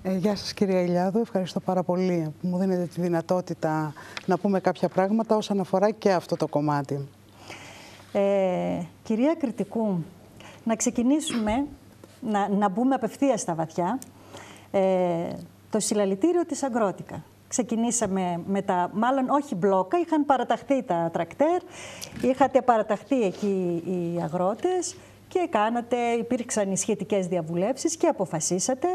Ε, γεια σας κυρία Ηλιάδου, ευχαριστώ πάρα πολύ που μου δίνετε τη δυνατότητα να πούμε κάποια πράγματα όσον αφορά και αυτό το κομμάτι. Ε, κυρία Κριτικού, να ξεκινήσουμε, να, να μπούμε απευθείας στα βαθιά. Ε, το συλλαλητήριο της Αγκρότικα. Ξεκινήσαμε με τα, μάλλον όχι μπλόκα, είχαν παραταχθεί τα τρακτέρ, είχατε παραταχθεί εκεί οι αγρότες και κάνατε, υπήρξαν οι σχετικές διαβουλεύσεις και αποφασίσατε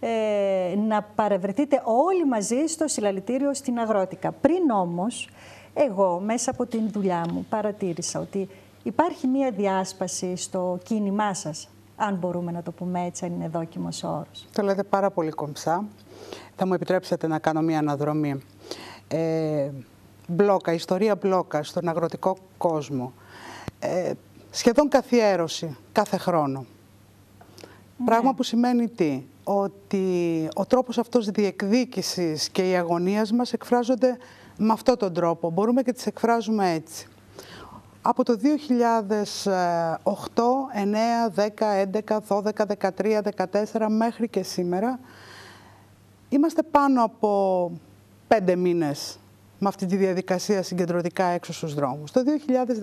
ε, να παρευρεθείτε όλοι μαζί στο συλλαλητήριο στην Αγρότικα. Πριν όμως, εγώ μέσα από την δουλειά μου παρατήρησα ότι υπάρχει μία διάσπαση στο κίνημά σας, αν μπορούμε να το πούμε έτσι, αν είναι δόκιμος ο όρος. Το λέτε πάρα πολύ κομψά. Θα μου επιτρέψετε να κάνω μία αναδρομή. Ε, μπλόκα, ιστορία μπλόκα στον αγροτικό κόσμο. Ε, σχεδόν καθιέρωση κάθε χρόνο. Πράγμα που σημαίνει τι, ότι ο τρόπος αυτός διεκδίκησης και οι αγωνίες μας εκφράζονται με αυτόν τον τρόπο. Μπορούμε και τις εκφράζουμε έτσι. Από το 2008, 9, 10, 11, 12, 13, 14 μέχρι και σήμερα είμαστε πάνω από πέντε μήνες με αυτή τη διαδικασία συγκεντρωτικά έξω στους δρόμους. Το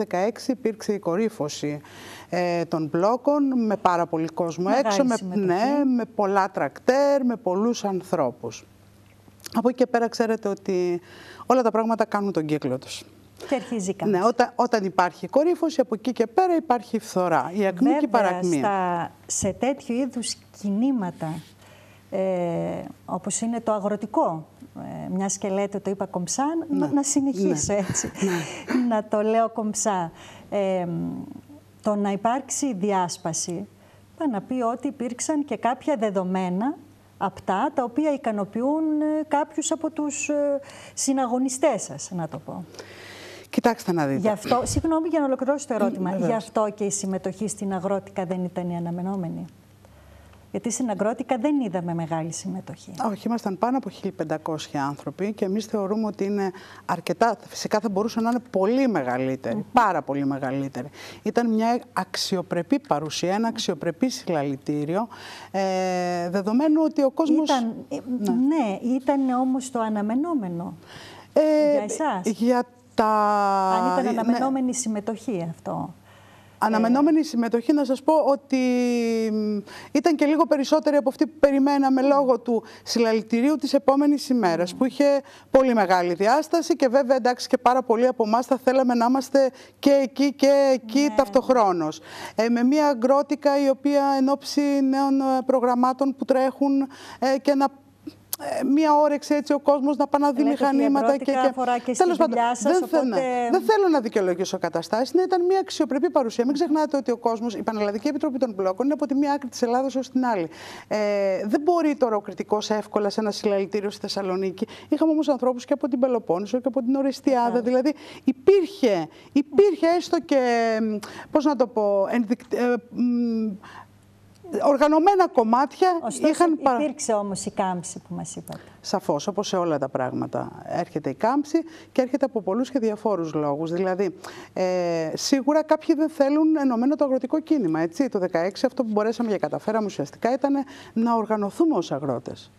2016 υπήρξε η κορύφωση ε, των μπλόκων με πάρα πολύ κόσμο Μεγάλη έξω, με, συμμετοχή. ναι, με πολλά τρακτέρ, με πολλούς ανθρώπους. Από εκεί και πέρα ξέρετε ότι όλα τα πράγματα κάνουν τον κύκλο τους. Και αρχίζει κάτι. Ναι, όταν, όταν υπάρχει κορύφωση, από εκεί και πέρα υπάρχει φθορά, η ακμή και η παρακμή. Στα, σε τέτοιου είδους κινήματα, ε, όπως είναι το αγροτικό, ε, μια και λέτε το είπα κομψά, να, να συνεχίσω Ναι. έτσι, <laughs> να το λέω κομψά. Ε, το να υπάρξει διάσπαση, πάει να πει ότι υπήρξαν και κάποια δεδομένα απτά, τα οποία ικανοποιούν ε, κάποιους από τους ε, συναγωνιστές σας, να το πω. Κοιτάξτε να δείτε. Γι' αυτό, συγγνώμη για να ολοκληρώσω το ερώτημα, βεβαίως. γι' αυτό και η συμμετοχή στην αγρότικα δεν ήταν η αναμενόμενη. Γιατί στην αγρότικα δεν είδαμε μεγάλη συμμετοχή. Όχι, ήμασταν πάνω από 1.500 άνθρωποι και εμείς θεωρούμε ότι είναι αρκετά, φυσικά θα μπορούσαν να είναι πολύ μεγαλύτεροι, πάρα πολύ μεγαλύτεροι. Ήταν μια αξιοπρεπή παρουσία, ένα αξιοπρεπή συλλαλητήριο, ε, δεδομένου ότι ο κόσμος... Ήταν, ε, ναι. ήταν όμως το αναμενόμενο Ε, για εσάς. Για τα... Αν ήταν ναι. αναμενόμενη η συμμετοχή αυτό. Αναμενόμενη συμμετοχή, να σας πω ότι μ, ήταν και λίγο περισσότερη από αυτή που περιμέναμε λόγω του συλλαλητηρίου της επόμενης ημέρας, που είχε πολύ μεγάλη διάσταση και βέβαια εντάξει και πάρα πολλοί από εμάς θα θέλαμε να είμαστε και εκεί και εκεί ταυτοχρόνως. Ε, με μια αγκρότικα η οποία εν ώψη νέων ε, προγραμμάτων που τρέχουν ε, και να ε, μία όρεξη έτσι ο κόσμος να πάει να δει Λέτε ότι η μηχανήματα και, αγκρότικα αφορά και στη Τέλος πάντων, δουλειά σας, δεν, θε- ναι, οπότε- δεν θέλω να δικαιολογήσω καταστάσεις. Ναι, ήταν μια αξιοπρεπή παρουσία. Μην ξεχνάτε ότι ο κόσμο, η Πανελλαδική Επιτροπή των Μπλόκων είναι από τη μία άκρη της Ελλάδα ως την άλλη. Ε, δεν μπορεί τώρα ο κριτικός εύκολα σε ένα συλλαλητήριο στη Θεσσαλονίκη. Είχαμε όμως ανθρώπους και από την Πελοπόννησο και από την Οριστιάδα. Δηλαδή υπήρχε, υπήρχε έστω και. Πώς να το πω. ενδεικτ- ε, μ, Οργανωμένα κομμάτια Ωστόσο, είχαν παρα- υπήρξε όμως η κάμψη που μας είπατε. Σαφώς, όπως σε όλα τα πράγματα. Έρχεται η κάμψη και έρχεται από πολλούς και διαφόρους λόγους. Δηλαδή, ε, σίγουρα κάποιοι δεν θέλουν ενωμένο το αγροτικό κίνημα. Έτσι. Το 2016 αυτό που μπορέσαμε και καταφέραμε ουσιαστικά ήταν να οργανωθούμε ως αγρότες.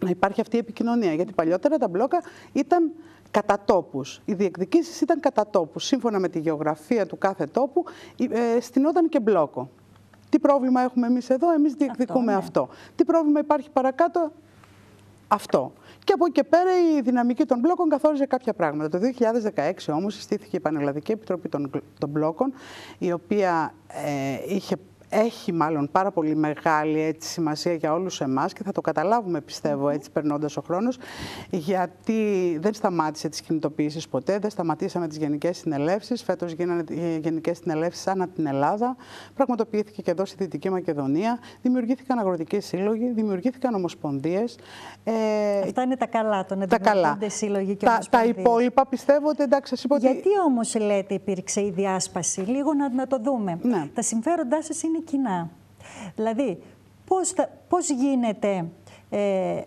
Να υπάρχει αυτή η επικοινωνία. Γιατί παλιότερα τα μπλόκα ήταν κατά τόπους. Οι διεκδικήσεις ήταν κατά τόπους. Σύμφωνα με τη γεωγραφία του κάθε τόπου, ε, στηνόταν και μπλόκο. Τι πρόβλημα έχουμε εμείς εδώ, εμείς διεκδικούμε ναι. αυτό. Τι πρόβλημα υπάρχει παρακάτω, αυτό. Και από εκεί και πέρα η δυναμική των μπλόκων καθόριζε κάποια πράγματα. Το 2016 όμως συστήθηκε η Πανελλαδική Επιτροπή των, των Μπλόκων, η οποία ε, είχε έχει μάλλον πάρα πολύ μεγάλη έτσι, σημασία για όλους εμάς και θα το καταλάβουμε πιστεύω έτσι περνώντας ο χρόνος γιατί δεν σταμάτησε τις κινητοποιήσεις ποτέ, δεν σταματήσαμε τις γενικές συνελεύσεις, φέτος γίνανε γενικές συνελεύσεις ανά την Ελλάδα, πραγματοποιήθηκε και εδώ στη Δυτική Μακεδονία, δημιουργήθηκαν αγροτικοί σύλλογοι, δημιουργήθηκαν ομοσπονδίες. Ε, Αυτά είναι τα καλά, τον τα καλά. σύλλογοι και τα, τα υπόλοιπα πιστεύω ότι εντάξει, είπα Γιατί όμως λέτε υπήρξε η διάσπαση, λίγο να, να το δούμε. Ναι. Τα συμφέροντά σας είναι κοινά. Δηλαδή, πώς, πώς γίνεται... Ε,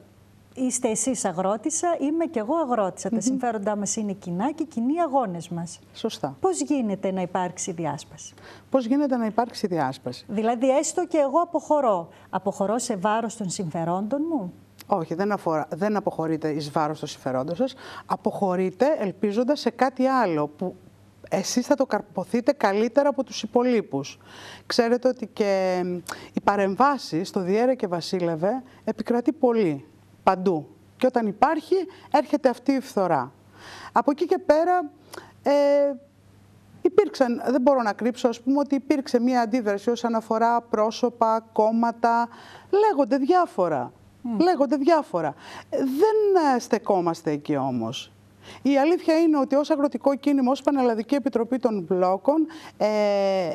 είστε εσείς αγρότησα, είμαι και εγώ αγρότησα. Τα συμφέροντά μας είναι κοινά και κοινοί αγώνες μας. Σωστά. Πώς γίνεται να υπάρξει διάσπαση; Πώς γίνεται να υπάρξει διάσπαση; Δηλαδή, έστω και εγώ αποχωρώ. Αποχωρώ σε βάρος των συμφερόντων μου; Όχι, δεν, αφορά, δεν αποχωρείτε εις βάρος των συμφερόντων σας. Αποχωρείτε ελπίζοντας σε κάτι άλλο που εσείς θα το καρποθείτε καλύτερα από τους υπολείπους. Ξέρετε ότι και η παρεμβάση στο Διέρε και Βασίλευε επικρατεί πολύ, παντού. Και όταν υπάρχει, έρχεται αυτή η φθορά. Από εκεί και πέρα, ε, υπήρξαν, δεν μπορώ να κρύψω, ας πούμε, ότι υπήρξε μία αντίδραση όσον αφορά πρόσωπα, κόμματα, λέγονται διάφορα. Λέγονται διάφορα. Δεν ε, στεκόμαστε εκεί όμως. Η αλήθεια είναι ότι ως αγροτικό κίνημα, ως Πανελλαδική Επιτροπή των Μπλόκων, ε,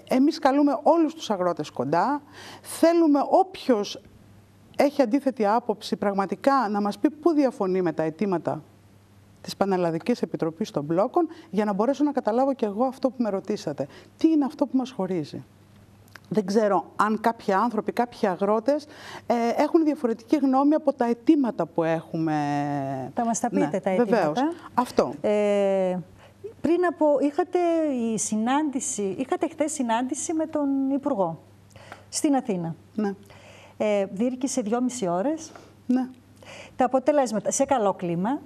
εμείς καλούμε όλους τους αγρότες κοντά. Θέλουμε όποιος έχει αντίθετη άποψη πραγματικά να μας πει πού διαφωνεί με τα αιτήματα της Πανελλαδικής Επιτροπής των Μπλόκων για να μπορέσω να καταλάβω και εγώ αυτό που με ρωτήσατε. Τι είναι αυτό που μας χωρίζει; Δεν ξέρω αν κάποιοι άνθρωποι, κάποιοι αγρότες ε, έχουν διαφορετική γνώμη από τα αιτήματα που έχουμε. Θα μας τα πείτε ναι, τα αιτήματα. Βεβαίως. Αυτό. Ε, πριν από, είχατε, η συνάντηση, είχατε χθες συνάντηση με τον Υπουργό στην Αθήνα. Ναι. Ε, διήρκησε δυόμιση ώρες. Ναι. Τα αποτελέσματα σε καλό κλίμα.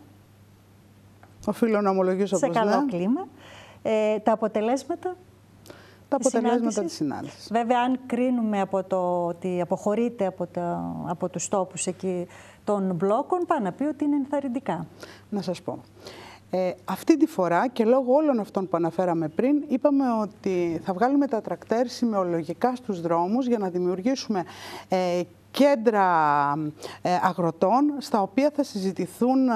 Οφείλω να ομολογήσω Σε πως καλό ναι. κλίμα. Ε, τα αποτελέσματα τα αποτελέσματα της συνάντησης. Βέβαια, αν κρίνουμε από το ότι αποχωρείται από, τα, από τους τόπους εκεί των μπλόκων, πάει να πει ότι είναι ενθαρρυντικά. Να σας πω. Ε, αυτή τη φορά και λόγω όλων αυτών που αναφέραμε πριν, είπαμε ότι θα βγάλουμε τα τρακτέρ σημεολογικά στους δρόμους για να δημιουργήσουμε ε, κέντρα ε, αγροτών στα οποία θα συζητηθούν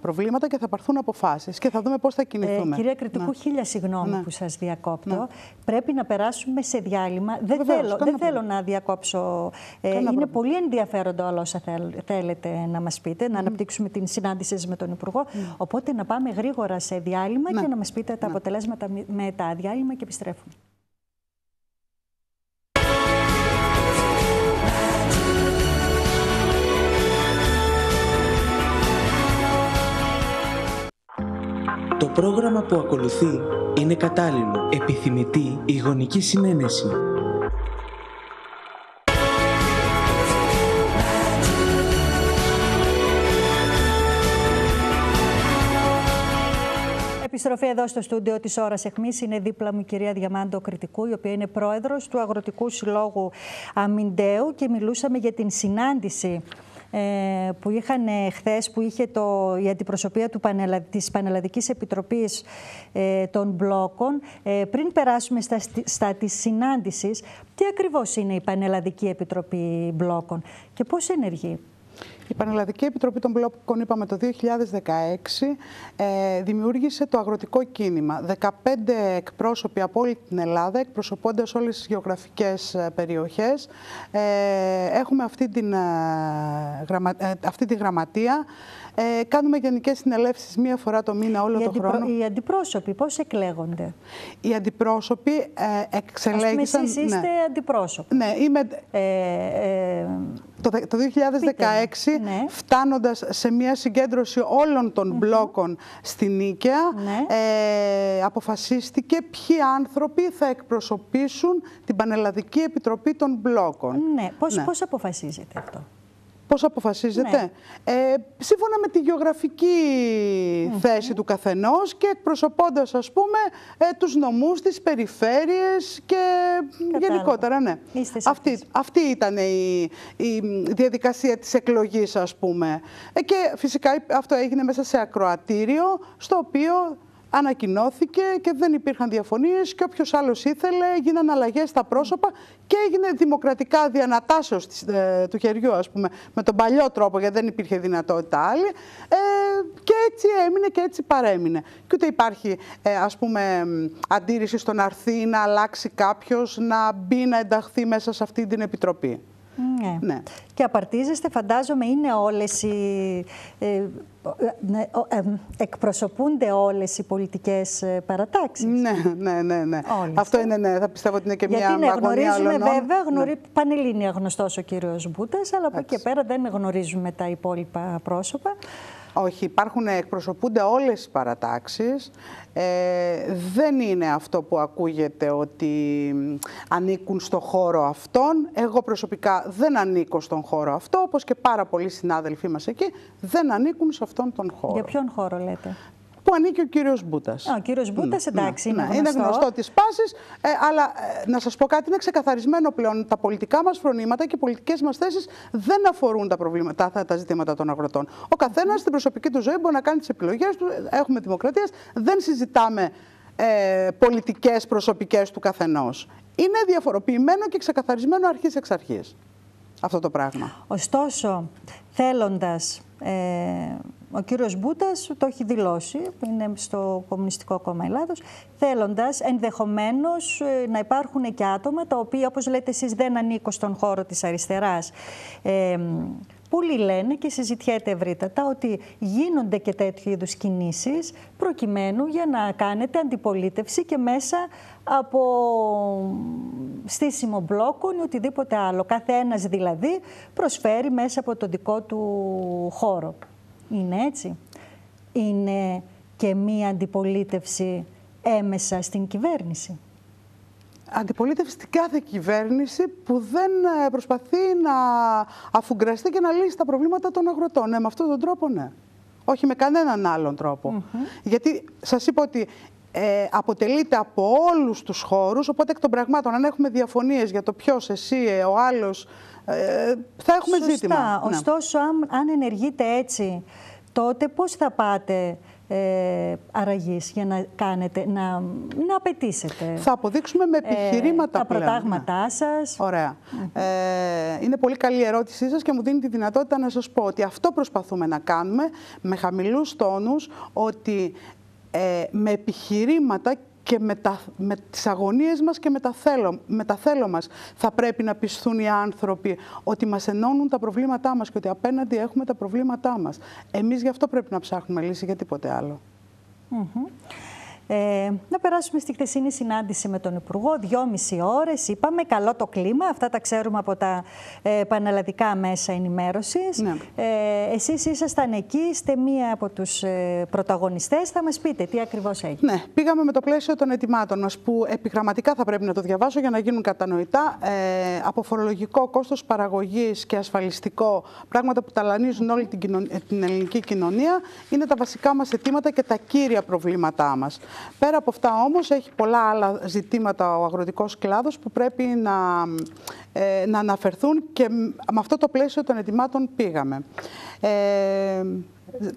προβλήματα και θα πάρθουν αποφάσεις και θα δούμε πώς θα κινηθούμε. Ε, κυρία Κρητικού, ναι. χίλια συγγνώμη ναι. που σας διακόπτω. Ναι. Πρέπει να περάσουμε σε διάλειμμα. Δεν, θέλω, δεν θέλω να διακόψω. Ε, είναι πρόβλημα. πολύ ενδιαφέροντα όλα όσα θέλετε να μας πείτε, να αναπτύξουμε την συνάντηση με τον Υπουργό. Οπότε να πάμε γρήγορα σε διάλειμμα και να μας πείτε τα αποτελέσματα μετά διάλειμμα και επιστρέφουμε. Το πρόγραμμα που ακολουθεί είναι κατάλληλο. Επιθυμητή η γονική συνένεση. Επιστροφή εδώ στο στούντιο της ώρας εχμή είναι δίπλα μου η κυρία Διαμάντο Κριτικού, η οποία είναι πρόεδρος του Αγροτικού Συλλόγου Αμυντέου και μιλούσαμε για την συνάντηση ε, που είχαν χθες, που είχε το, η αντιπροσωπεία του Πανελλα, της Πανελλαδικής Επιτροπής ε, των Μπλόκων. Ε, πριν περάσουμε στα, στα της συνάντησης, τι ακριβώς είναι η Πανελλαδική Επιτροπή Μπλόκων και πώς ενεργεί; Η Πανελλαδική Επιτροπή των Μπλόκων, είπαμε το 2016, ε, δημιούργησε το αγροτικό κίνημα. 15 εκπρόσωποι από όλη την Ελλάδα, εκπροσωπώντας όλες τις γεωγραφικές περιοχές. Ε, έχουμε αυτή, την, ε, αυτή τη γραμματεία. Ε, κάνουμε γενικές συνελεύσεις μία φορά το μήνα όλο οι το χρόνο. Οι αντιπρόσωποι πώς εκλέγονται; Οι αντιπρόσωποι ε, εξελέγησαν. Ας πούμε, εσείς είστε ναι. αντιπρόσωποι. Ναι, είμαι. Ε, ε, το, το 2016, ναι. φτάνοντας σε μια συγκέντρωση όλων των μπλόκων στην Νίκαια, Ναι. ε, αποφασίστηκε ποιοι άνθρωποι θα εκπροσωπήσουν την Πανελλαδική Επιτροπή των Μπλόκων. Ναι. Πώς, πώς αποφασίζετε αυτό; Πώς αποφασίζεται. Ε, σύμφωνα με τη γεωγραφική θέση του καθενός και εκπροσωπώντας, ας πούμε, ε, τους νομούς, τις περιφέρειες και γενικότερα, ναι. Αυτή, αυτή ήταν η, η διαδικασία της εκλογής, ας πούμε. Ε, και φυσικά αυτό έγινε μέσα σε ακροατήριο, στο οποίο ανακοινώθηκε και δεν υπήρχαν διαφωνίες και όποιος άλλος ήθελε έγιναν αλλαγές στα πρόσωπα και έγινε δημοκρατικά διανατάσεως ε, του χεριού ας πούμε με τον παλιό τρόπο γιατί δεν υπήρχε δυνατότητα άλλη ε, και έτσι έμεινε και έτσι παρέμεινε. Και ούτε υπάρχει ε, ας πούμε αντίρρηση στο να έρθει να αλλάξει κάποιος να μπει να ενταχθεί μέσα σε αυτή την επιτροπή. Ναι. ναι. Και απαρτίζεστε, φαντάζομαι, είναι όλες οι... Ε, ε, ναι, ε, εκπροσωπούνται όλες οι πολιτικές ε, παρατάξεις; Ναι, ναι, ναι. ναι. Αυτό είναι, ναι, θα πιστεύω ότι είναι και Γιατί μια ναι, γνωρίζουμε όλων. βέβαια, γνωρί... ναι. πανελλήνια γνωστός ο κύριος Μπούτας, αλλά από εκεί και πέρα δεν γνωρίζουμε τα υπόλοιπα πρόσωπα. Όχι, υπάρχουν, εκπροσωπούνται όλες οι παρατάξεις. Ε, δεν είναι αυτό που ακούγεται ότι ανήκουν στο χώρο αυτόν. Εγώ προσωπικά δεν ανήκω στον χώρο αυτό, όπως και πάρα πολλοί συνάδελφοί μας εκεί δεν ανήκουν σε αυτόν τον χώρο. Για ποιον χώρο λέτε; Που ανήκει ο κύριος Μπούτας. Ο κύριος Μπούτας, ναι, εντάξει, ναι, είναι, ναι, γνωστό. είναι γνωστό της πάσης, ε, αλλά ε, να σας πω κάτι, είναι ξεκαθαρισμένο πλέον. Τα πολιτικά μας φρονήματα και οι πολιτικές μας θέσεις δεν αφορούν τα, προβλήματα, τα, τα ζητήματα των αγροτών. Ο καθένας στην προσωπική του ζωή μπορεί να κάνει τις επιλογές του, έχουμε δημοκρατία, δεν συζητάμε ε, πολιτικές προσωπικές του καθενός. Είναι διαφοροποιημένο και ξεκαθαρισμένο αρχής εξ αρχής αυτό το πράγμα. Ωστόσο, θέλοντας ε, ο κύριος Μπούτας το έχει δηλώσει, είναι στο Κομμουνιστικό Κόμμα Ελλάδος, θέλοντας ενδεχομένως ε, να υπάρχουν και άτομα τα οποία, όπως λέτε εσείς, δεν ανήκουν στον χώρο της αριστεράς. Ε, Πολλοί λένε και συζητιέται ευρύτατα ότι γίνονται και τέτοιου είδους κινήσεις προκειμένου για να κάνετε αντιπολίτευση και μέσα από στήσιμο μπλόκων ή οτιδήποτε άλλο. Κάθε ένας δηλαδή προσφέρει μέσα από τον δικό του χώρο. Είναι έτσι; Είναι και μία αντιπολίτευση έμεσα στην κυβέρνηση; Αντιπολίτευση στην κάθε κυβέρνηση που δεν ε, προσπαθεί να αφουγκραστεί και να λύσει τα προβλήματα των αγροτών. Ναι, με αυτόν τον τρόπο ναι. Όχι με κανέναν άλλον τρόπο. Γιατί σας είπα ότι ε, αποτελείται από όλους τους χώρους, οπότε εκ των πραγμάτων αν έχουμε διαφωνίες για το ποιος, εσύ, ε, ο άλλος, ε, θα έχουμε Σωστά. ζήτημα. Ναι. Ωστόσο, αν, αν ενεργείτε έτσι, τότε πώς θα πάτε ε, αραγής για να κάνετε, να, να απαιτήσετε. Θα αποδείξουμε με επιχειρήματα ε, τα προτάγματά ναι. σας; Ωραία. Ε, είναι πολύ καλή η ερώτησή σας και μου δίνει τη δυνατότητα να σας πω ότι αυτό προσπαθούμε να κάνουμε με χαμηλούς τόνους, ότι ε, με επιχειρήματα και με, τα, με τις αγωνίες μας και με τα, θέλω, με τα θέλω μας θα πρέπει να πιστούν οι άνθρωποι ότι μας ενώνουν τα προβλήματά μας και ότι απέναντι έχουμε τα προβλήματά μας. Εμείς γι' αυτό πρέπει να ψάχνουμε λύση για τίποτε άλλο. Ε, να περάσουμε στη χθεσινή συνάντηση με τον Υπουργό. Δυόμιση ώρες. Είπαμε καλό το κλίμα. Αυτά τα ξέρουμε από τα ε, πανελλαδικά μέσα ενημέρωσης. Ναι. Ε, Εσείς ήσασταν εκεί, είστε μία από τους ε, πρωταγωνιστές. Θα μας πείτε τι ακριβώς έγινε. Ναι, πήγαμε με το πλαίσιο των ετοιμάτων μας, που επιγραμματικά θα πρέπει να το διαβάσω για να γίνουν κατανοητά. Ε, από φορολογικό κόστος παραγωγής και ασφαλιστικό, πράγματα που ταλανίζουν όλη την, την ελληνική κοινωνία, είναι τα βασικά μας αιτήματα και τα κύρια προβλήματά μας. Πέρα από αυτά όμως έχει πολλά άλλα ζητήματα ο αγροτικός κλάδος που πρέπει να, ε, να αναφερθούν και με αυτό το πλαίσιο των ετοιμάτων πήγαμε. Ε,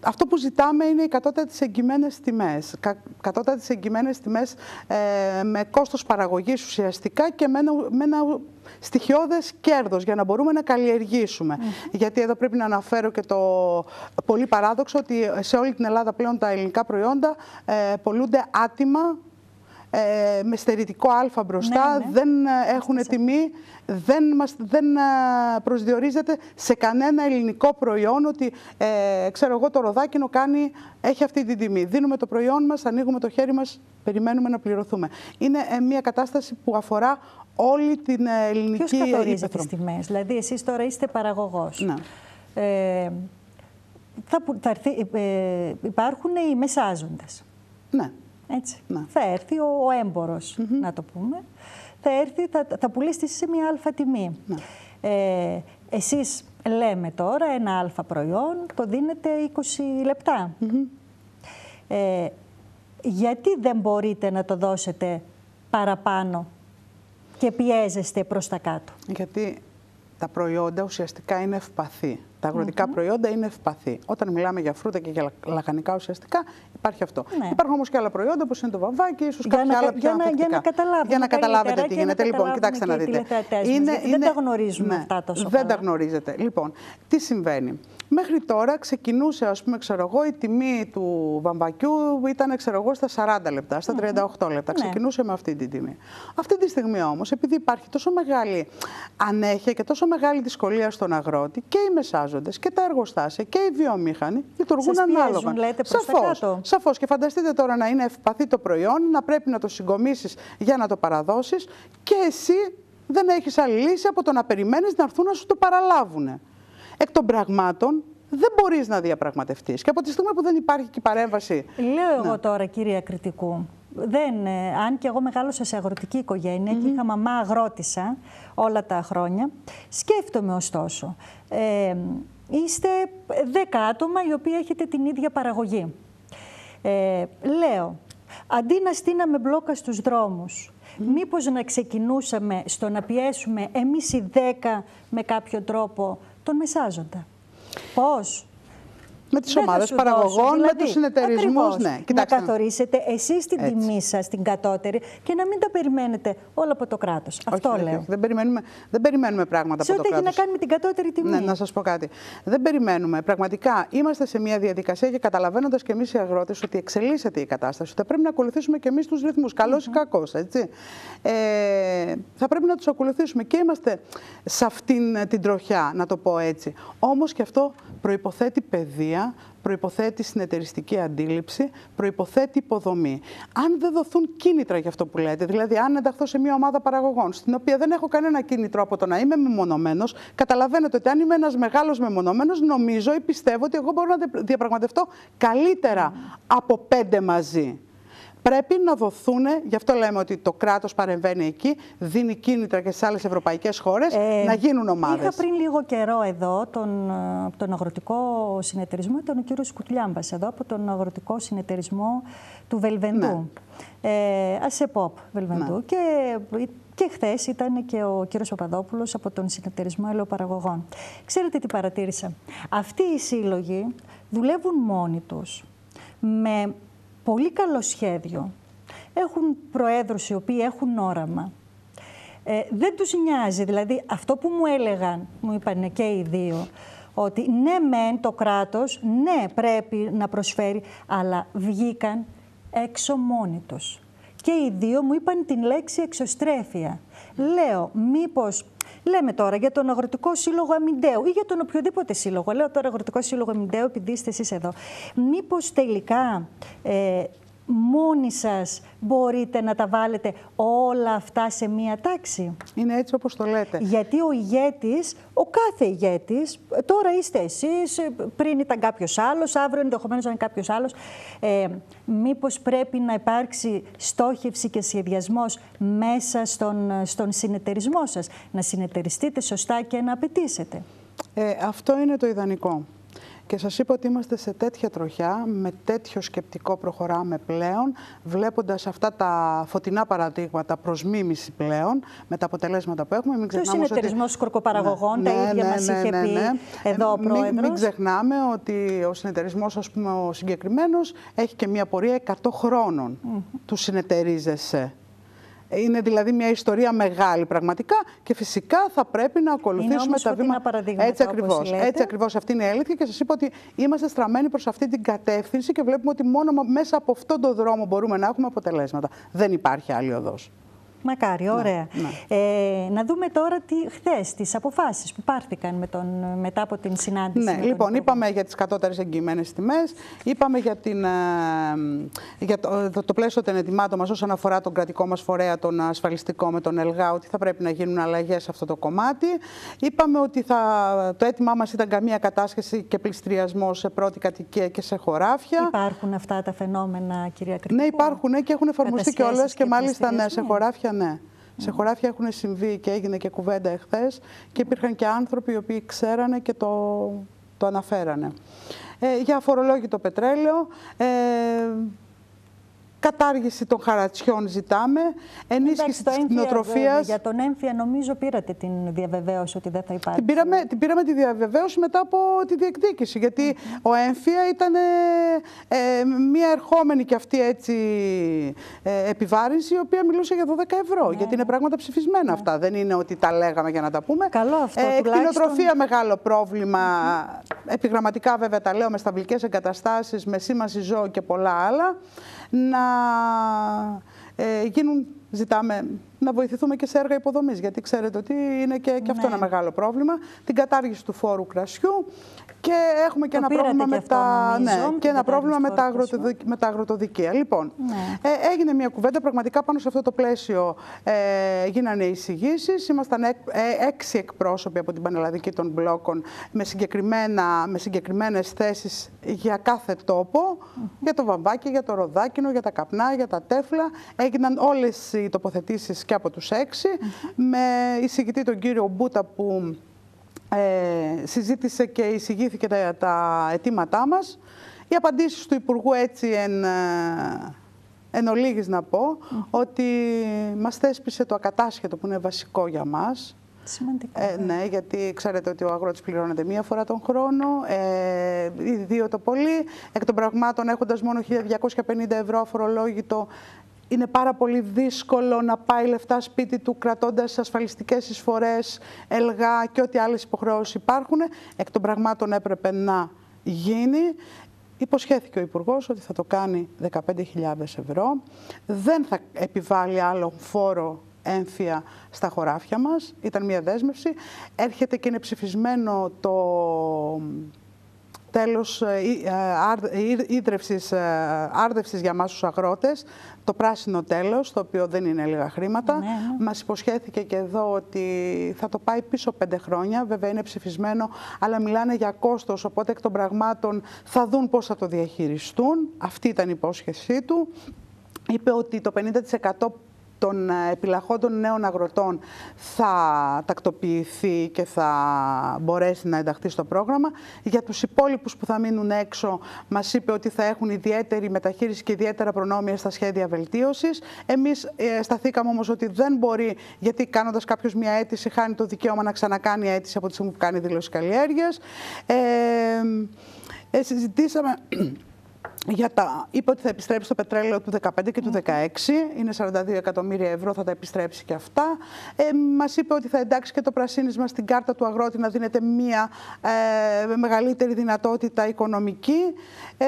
αυτό που ζητάμε είναι οι κατώτατες εγγυημένες τιμές. Κα, κατώτατες εγγυημένες τιμές ε, με κόστος παραγωγής ουσιαστικά και με ένα, με ένα στοιχειώδες κέρδος για να μπορούμε να καλλιεργήσουμε. Γιατί εδώ πρέπει να αναφέρω και το πολύ παράδοξο ότι σε όλη την Ελλάδα πλέον τα ελληνικά προϊόντα ε, πολλούνται άτιμα ε, με στερητικό α μπροστά, ναι, ναι. δεν ε, έχουν τιμή, δεν, μας, δεν ε, προσδιορίζεται σε κανένα ελληνικό προϊόν ότι, ε, ξέρω εγώ, το ροδάκινο κάνει, έχει αυτή την τιμή. Δίνουμε το προϊόν μας, ανοίγουμε το χέρι μας, περιμένουμε να πληρωθούμε. Είναι μια κατάσταση που αφορά όλη την ελληνική Ποιος καθορίζει τις τιμές, δηλαδή εσείς τώρα είστε παραγωγός. Ναι. Ε, θα, θα υπάρχουν οι μεσάζοντες. Ναι. Έτσι. Θα έρθει ο, ο έμπορος, να το πούμε. Θα έρθει, θα, θα πουλήσει σε μια αλφα τιμή. Ναι. Ε, εσείς λέμε τώρα ένα αλφα προϊόν το δίνετε 20 λεπτά. Ε, γιατί δεν μπορείτε να το δώσετε παραπάνω και πιέζεστε προς τα κάτω; Γιατί τα προϊόντα ουσιαστικά είναι ευπαθή. Τα αγροτικά προϊόντα είναι ευπαθή. Όταν μιλάμε για φρούτα και για λαχανικά, ουσιαστικά υπάρχει αυτό. Ναι. Υπάρχουν όμως και άλλα προϊόντα όπως είναι το βαμβάκι, ίσως κάποια άλλα πιο για, για να καταλάβετε, για να καταλάβετε τι γίνεται. Λοιπόν, κοιτάξτε να δείτε. Είναι, είναι, δεν τα γνωρίζουμε ναι, αυτά τόσο Δεν τα γνωρίζετε. Λοιπόν, τι συμβαίνει; Μέχρι τώρα ξεκινούσε, ας πούμε, ξέρω εγώ, η τιμή του βαμβακιού ήταν, ξέρω εγώ, στα 40 λεπτά, στα 38 λεπτά. Ναι. Ξεκινούσε με αυτή την τιμή. Αυτή τη στιγμή όμως, επειδή υπάρχει τόσο μεγάλη ανέχεια και τόσο μεγάλη δυσκολία στον αγρότη και οι μεσάζοντες και τα εργοστάσια και οι βιομήχανοι λειτουργούν Σας ανάλογα. Λέτε προς σαφώς, τα κάτω. σαφώς. Και φανταστείτε τώρα να είναι ευπαθή το προϊόν, να πρέπει να το συγκομίσεις για να το παραδώσεις και εσύ δεν έχεις άλλη λύση από το να περιμένεις να έρθουν να σου το παραλάβουν εκ των πραγμάτων δεν μπορείς να διαπραγματευτείς. Και από τη στιγμή που δεν υπάρχει και παρέμβαση. Λέω εγώ τώρα, κυρία Κριτικού, δεν, ε, αν και εγώ μεγάλωσα σε αγροτική οικογένεια και είχα μαμά αγρότησα όλα τα χρόνια, σκέφτομαι ωστόσο. Ε, είστε δέκα άτομα οι οποίοι έχετε την ίδια παραγωγή. Ε, λέω, αντί να στείναμε μπλόκα στους δρόμους, μήπως να ξεκινούσαμε στο να πιέσουμε εμείς οι δέκα με κάποιο τρόπο τον μεσάζοντα; Πώς; Με τις ομάδες παραγωγών, δηλαδή, με τους συνεταιρισμούς. Ναι, να καθορίσετε εσείς την Έτσι. τιμή σας, την κατώτερη, και να μην τα περιμένετε όλα από το κράτος. Αυτό όχι, λέω. δεν, περιμένουμε, δεν περιμένουμε πράγματα σε από το κράτο. Σε ό,τι έχει να κάνει με την κατώτερη τιμή. Ναι, να σας πω κάτι. Δεν περιμένουμε. Πραγματικά είμαστε σε μια διαδικασία και καταλαβαίνοντας και εμείς οι αγρότες ότι εξελίσσεται η κατάσταση, ότι πρέπει να ακολουθήσουμε και εμείς τους ρυθμούς. Καλό ή κακό, έτσι. Ε, θα πρέπει να τους ακολουθήσουμε και είμαστε σε αυτήν την τροχιά, να το πω έτσι. Όμως και αυτό προϋποθέτει παιδεία, προϋποθέτει συνεταιριστική αντίληψη, προϋποθέτει υποδομή. Αν δεν δοθούν κίνητρα για αυτό που λέτε, δηλαδή αν ενταχθώ σε μια ομάδα παραγωγών, στην οποία δεν έχω κανένα κίνητρο από το να είμαι μεμονωμένος, καταλαβαίνετε ότι αν είμαι ένας μεγάλος μεμονωμένος, νομίζω ή πιστεύω ότι εγώ μπορώ να διαπραγματευτώ καλύτερα από πέντε μαζί πρέπει να δοθούν, γι' αυτό λέμε ότι το κράτος παρεμβαίνει εκεί, δίνει κίνητρα και σε άλλες ευρωπαϊκές χώρες ε, να γίνουν ομάδες. Είχα πριν λίγο καιρό εδώ τον, τον αγροτικό συνεταιρισμό, τον κύριος Σκουτλιάμπας εδώ από τον αγροτικό συνεταιρισμό του Βελβεντού. Ναι. Ε, ΑΣΕΠΟΠ Βελβεντού. Ναι. Και, και χθες ήταν και ο κύριος Παπαδόπουλος από τον συνεταιρισμό ελαιοπαραγωγών. Ξέρετε τι παρατήρησα; Αυτοί οι σύλλογοι δουλεύουν μόνοι τους με πολύ καλό σχέδιο. Έχουν προέδρους οι οποίοι έχουν όραμα. Ε, δεν τους νοιάζει, δηλαδή αυτό που μου έλεγαν, μου είπαν και οι δύο, ότι ναι μεν το κράτος, ναι πρέπει να προσφέρει, αλλά βγήκαν έξω μόνοι τους. Και οι δύο μου είπαν την λέξη εξωστρέφεια. Λέω, μήπως Λέμε τώρα για τον Αγροτικό Σύλλογο Αμυντέου ή για τον οποιοδήποτε σύλλογο. Λέω τώρα Αγροτικό Σύλλογο Αμυντέου επειδή είστε εσείς εδώ. Μήπως τελικά ε, μόνοι σας μπορείτε να τα βάλετε όλα αυτά σε μία τάξη; Είναι έτσι όπως το λέτε. Γιατί ο ηγέτης, ο κάθε ηγέτης, τώρα είστε εσείς, πριν ήταν κάποιος άλλος, αύριο ενδεχομένως να είναι κάποιος άλλος, ε, μήπως πρέπει να υπάρξει στόχευση και σχεδιασμός μέσα στον, στον συνεταιρισμό σας, να συνεταιριστείτε σωστά και να απαιτήσετε; Ε, αυτό είναι το ιδανικό. Και σας είπα ότι είμαστε σε τέτοια τροχιά, με τέτοιο σκεπτικό προχωράμε πλέον, βλέποντας αυτά τα φωτεινά παραδείγματα προς μίμηση πλέον, με τα αποτελέσματα που έχουμε. Μην ξεχνάμε ότι... συνεταιρισμός κορκοπαραγωγών, ναι, τα ίδια ναι, μας ναι, είχε ναι, πει ναι. εδώ ο πρόεδρος. Μην, μην ξεχνάμε ότι ο συνεταιρισμός, ας πούμε, ο συγκεκριμένος, έχει και μια πορεία 100 χρόνων. Mm Του συνεταιρίζεσαι. Είναι δηλαδή μια ιστορία μεγάλη πραγματικά και φυσικά θα πρέπει να ακολουθήσουμε τα βήματα. Έτσι ακριβώς. Έτσι ακριβώς. Αυτή είναι η αλήθεια και σας είπα ότι είμαστε στραμμένοι προς αυτή την κατεύθυνση και βλέπουμε ότι μόνο μέσα από αυτόν τον δρόμο μπορούμε να έχουμε αποτελέσματα. Δεν υπάρχει άλλη οδός. Μακάρι, ναι, ωραία. Ναι. Ε, να δούμε τώρα τι, χθες τις αποφάσεις που πάρθηκαν με τον, μετά από την συνάντηση. Ναι, λοιπόν, είπαμε για τις κατώτερες εγγυημένες τιμές, είπαμε για, την, ε, για το, το, το πλαίσιο των ετοιμάτων μας όσον αφορά τον κρατικό μας φορέα, τον ασφαλιστικό με τον ΕΛΓΑ, ότι θα πρέπει να γίνουν αλλαγές σε αυτό το κομμάτι. Είπαμε ότι θα, το αίτημά μας ήταν καμία κατάσχεση και πληστριασμό σε πρώτη κατοικία και σε χωράφια. Υπάρχουν αυτά τα φαινόμενα, κυρία Κρυκού. Ναι, υπάρχουν και έχουν εφαρμοστεί και όλες και μάλιστα ναι, σε χωράφια ναι. Σε χωράφια έχουν συμβεί και έγινε και κουβέντα εχθές και υπήρχαν και άνθρωποι οι οποίοι ξέρανε και το, το αναφέρανε. Ε, για αφορολόγητο πετρέλαιο, ε, Κατάργηση των χαρατσιών ζητάμε, ενίσχυση της κτηνοτροφίας. Για τον έμφυα, νομίζω πήρατε την διαβεβαίωση ότι δεν θα υπάρχει. Την πήραμε, την πήραμε τη διαβεβαίωση μετά από τη διεκδίκηση. Γιατί ο έμφυα ήταν ε, ε, μια ερχόμενη και αυτή έτσι ε, επιβάρυνση, η οποία μιλούσε για 12 ευρώ. Ναι. Γιατί είναι πράγματα ψηφισμένα ναι. αυτά. Δεν είναι ότι τα λέγαμε για να τα πούμε. Καλό αυτό. Ε, κτηνοτροφία μεγάλο πρόβλημα. Επιγραμματικά βέβαια τα λέω με σταυλικές εγκαταστάσεις, με σήμανση ζώου και πολλά άλλα να ε, γίνουν, ζητάμε να βοηθηθούμε και σε έργα υποδομής, γιατί ξέρετε ότι είναι και, και αυτό ναι. ένα μεγάλο πρόβλημα. Την κατάργηση του φόρου κρασιού και έχουμε και ένα πρόβλημα, με, τα, ναι, και ένα πρόβλημα με, τα με τα αγροτοδικεία. Λοιπόν, ναι. ε, έγινε μια κουβέντα πραγματικά πάνω σε αυτό το πλαίσιο ε, γίνανε εισηγήσεις. Ήμασταν ε, έξι εκπρόσωποι από την Πανελλαδική των μπλόκων με, συγκεκριμένα, με συγκεκριμένες θέσεις για κάθε τόπο, για το βαμβάκι, για το ροδάκινο, για τα καπνά, για τα τέφλα. Έγιναν όλες οι τοποθετήσεις και από τους έξι, με εισηγητή τον κύριο Μπούτα που ε, συζήτησε και εισηγήθηκε τα, τα αιτήματά μας. Οι απαντήσεις του Υπουργού έτσι εν, ε, εν ολίγης να πω, ότι μας θέσπισε το ακατάσχετο που είναι βασικό για μας. Σημαντικό. Ε, ναι, γιατί ξέρετε ότι ο αγρότης πληρώνεται μία φορά τον χρόνο, ε, ή δύο το πολύ. Εκ των πραγμάτων έχοντας μόνο 1.250 ευρώ αφορολόγητο, είναι πάρα πολύ δύσκολο να πάει λεφτά σπίτι του κρατώντας ασφαλιστικές εισφορές, ελγά και ό,τι άλλες υποχρεώσεις υπάρχουν. Εκ των πραγμάτων έπρεπε να γίνει. Υποσχέθηκε ο Υπουργός ότι θα το κάνει 15.000 ευρώ. Δεν θα επιβάλλει άλλο φόρο έμφυα στα χωράφια μας. Ήταν μια δέσμευση. Έρχεται και είναι ψηφισμένο το τέλος ε, ε, ίδρευσης, ε, άρδευσης για μας τους αγρότες, το πράσινο τέλος, το οποίο δεν είναι λίγα χρήματα. Ναι, ναι. Μας υποσχέθηκε και εδώ ότι θα το πάει πίσω πέντε χρόνια, βέβαια είναι ψηφισμένο, αλλά μιλάνε για κόστος, οπότε εκ των πραγμάτων θα δουν πώς θα το διαχειριστούν. Αυτή ήταν η υπόσχεσή του. Είπε ότι το 50% των ε, επιλαχόντων νέων αγροτών θα τακτοποιηθεί και θα μπορέσει να ενταχθεί στο πρόγραμμα. Για τους υπόλοιπους που θα μείνουν έξω μας είπε ότι θα έχουν ιδιαίτερη μεταχείριση και ιδιαίτερα προνόμια στα σχέδια βελτίωσης. Εμείς ε, σταθήκαμε όμως ότι δεν μπορεί, γιατί κάνοντας κάποιος μια αίτηση χάνει το δικαίωμα να ξανακάνει αίτηση από τη στιγμή που κάνει δήλωση καλλιέργειας. Ε, ε, συζητήσαμε για τα, είπε ότι θα επιστρέψει το πετρέλαιο του 2015 και του 2016. Είναι 42 εκατομμύρια ευρώ, θα τα επιστρέψει και αυτά. Ε, Μας είπε ότι θα εντάξει και το πρασίνισμα στην κάρτα του αγρότη να δίνεται μία ε, μεγαλύτερη δυνατότητα οικονομική. Ε,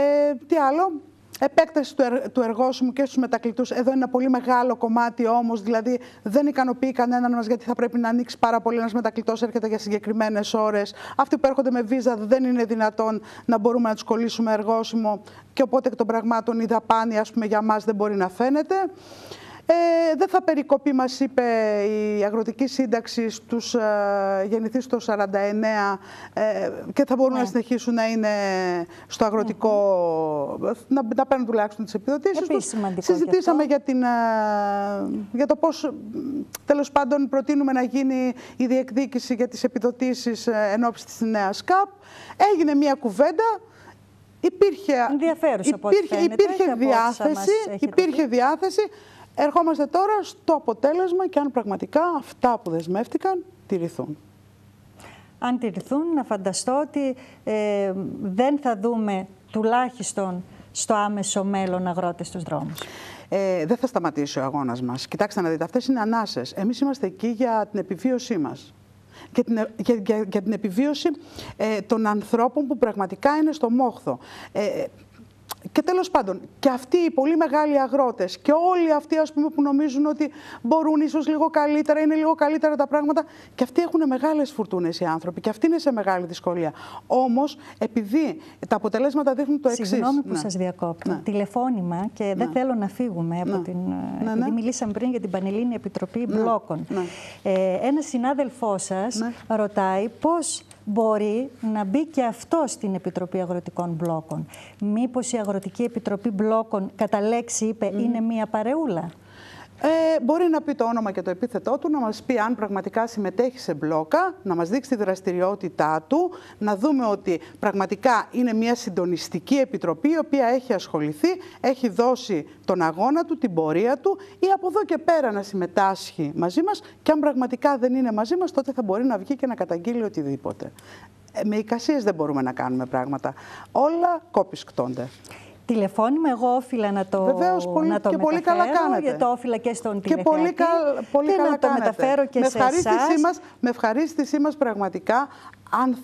τι άλλο, επέκταση του, ερ, του εργόσιμου και στους μετακλητούς. Εδώ είναι ένα πολύ μεγάλο κομμάτι όμως, δηλαδή δεν ικανοποιεί κανέναν μας γιατί θα πρέπει να ανοίξει πάρα πολύ ένας μετακλητός, έρχεται για συγκεκριμένες ώρες. Αυτοί που έρχονται με βίζα δεν είναι δυνατόν να μπορούμε να τους κολλήσουμε εργόσιμο και οπότε εκ των πραγμάτων η δαπάνη ας πούμε, για μας δεν μπορεί να φαίνεται. Ε, δεν θα περικοπεί, μας είπε η αγροτική σύνταξη στους ε, γεννηθείς το 49 ε, και θα μπορούν να ναι. συνεχίσουν να είναι στο αγροτικό, να, να παίρνουν τουλάχιστον τις επιδοτήσεις τους. Συζητήσαμε για, την, ε, για το πώς, τέλος πάντων, προτείνουμε να γίνει η διεκδίκηση για τις επιδοτήσεις ε, ενώπιση της νέας ΚΑΠ. Έγινε μια κουβέντα, Υπήρχε, υπήρχε, υπήρχε, διάθεση, υπήρχε διάθεση. Ερχόμαστε τώρα στο αποτέλεσμα και αν πραγματικά αυτά που δεσμεύτηκαν τηρηθούν. Αν τηρηθούν, να φανταστώ ότι ε, δεν θα δούμε τουλάχιστον στο άμεσο μέλλον αγρότες στους δρόμους. Ε, δεν θα σταματήσει ο αγώνας μας. Κοιτάξτε να δείτε, αυτές είναι ανάσες. Εμείς είμαστε εκεί για την επιβίωσή μας. Για την, για, για, για την επιβίωση ε, των ανθρώπων που πραγματικά είναι στο μόχθο. Ε, και τέλος πάντων, και αυτοί οι πολύ μεγάλοι αγρότες και όλοι αυτοί ας πούμε, που νομίζουν ότι μπορούν ίσως λίγο καλύτερα, είναι λίγο καλύτερα τα πράγματα, και αυτοί έχουν μεγάλες φουρτούνες οι άνθρωποι και αυτοί είναι σε μεγάλη δυσκολία. Όμως, επειδή τα αποτελέσματα δείχνουν το εξής. Συγγνώμη που ναι. σας διακόπτω. Ναι. Τηλεφώνημα και δεν ναι. θέλω να φύγουμε από ναι. την. Ναι, επειδή μιλήσαμε πριν για την Πανελλήνια Επιτροπή Μπλόκων. Ε, Ένα συνάδελφός σας ρωτάει πώς μπορεί να μπει και αυτό στην Επιτροπή Αγροτικών Μπλόκων. Μήπως η Αγροτική Επιτροπή Μπλόκων κατά λέξη είπε είναι μία παρεούλα; Ε, μπορεί να πει το όνομα και το επίθετό του, να μας πει αν πραγματικά συμμετέχει σε μπλόκα, να μας δείξει τη δραστηριότητά του, να δούμε ότι πραγματικά είναι μια συντονιστική επιτροπή η οποία έχει ασχοληθεί, έχει δώσει τον αγώνα του, την πορεία του ή από εδώ και πέρα να συμμετάσχει μαζί μας και αν πραγματικά δεν είναι μαζί μας τότε θα μπορεί να βγει και να καταγγείλει οτιδήποτε. Ε, με εικασίες δεν μπορούμε να κάνουμε πράγματα. Όλα κόπισκτώνται τηλεφώνημα. Εγώ όφιλα να το, Βεβαίως, πολύ, να το και μεταφέρω, πολύ καλά κάνετε. γιατί το όφιλα και στον και τηλεθεατή. Και πολύ, πολύ και καλά να το κάνετε. μεταφέρω και με σε εσάς. Μας, με ευχαρίστησή μας πραγματικά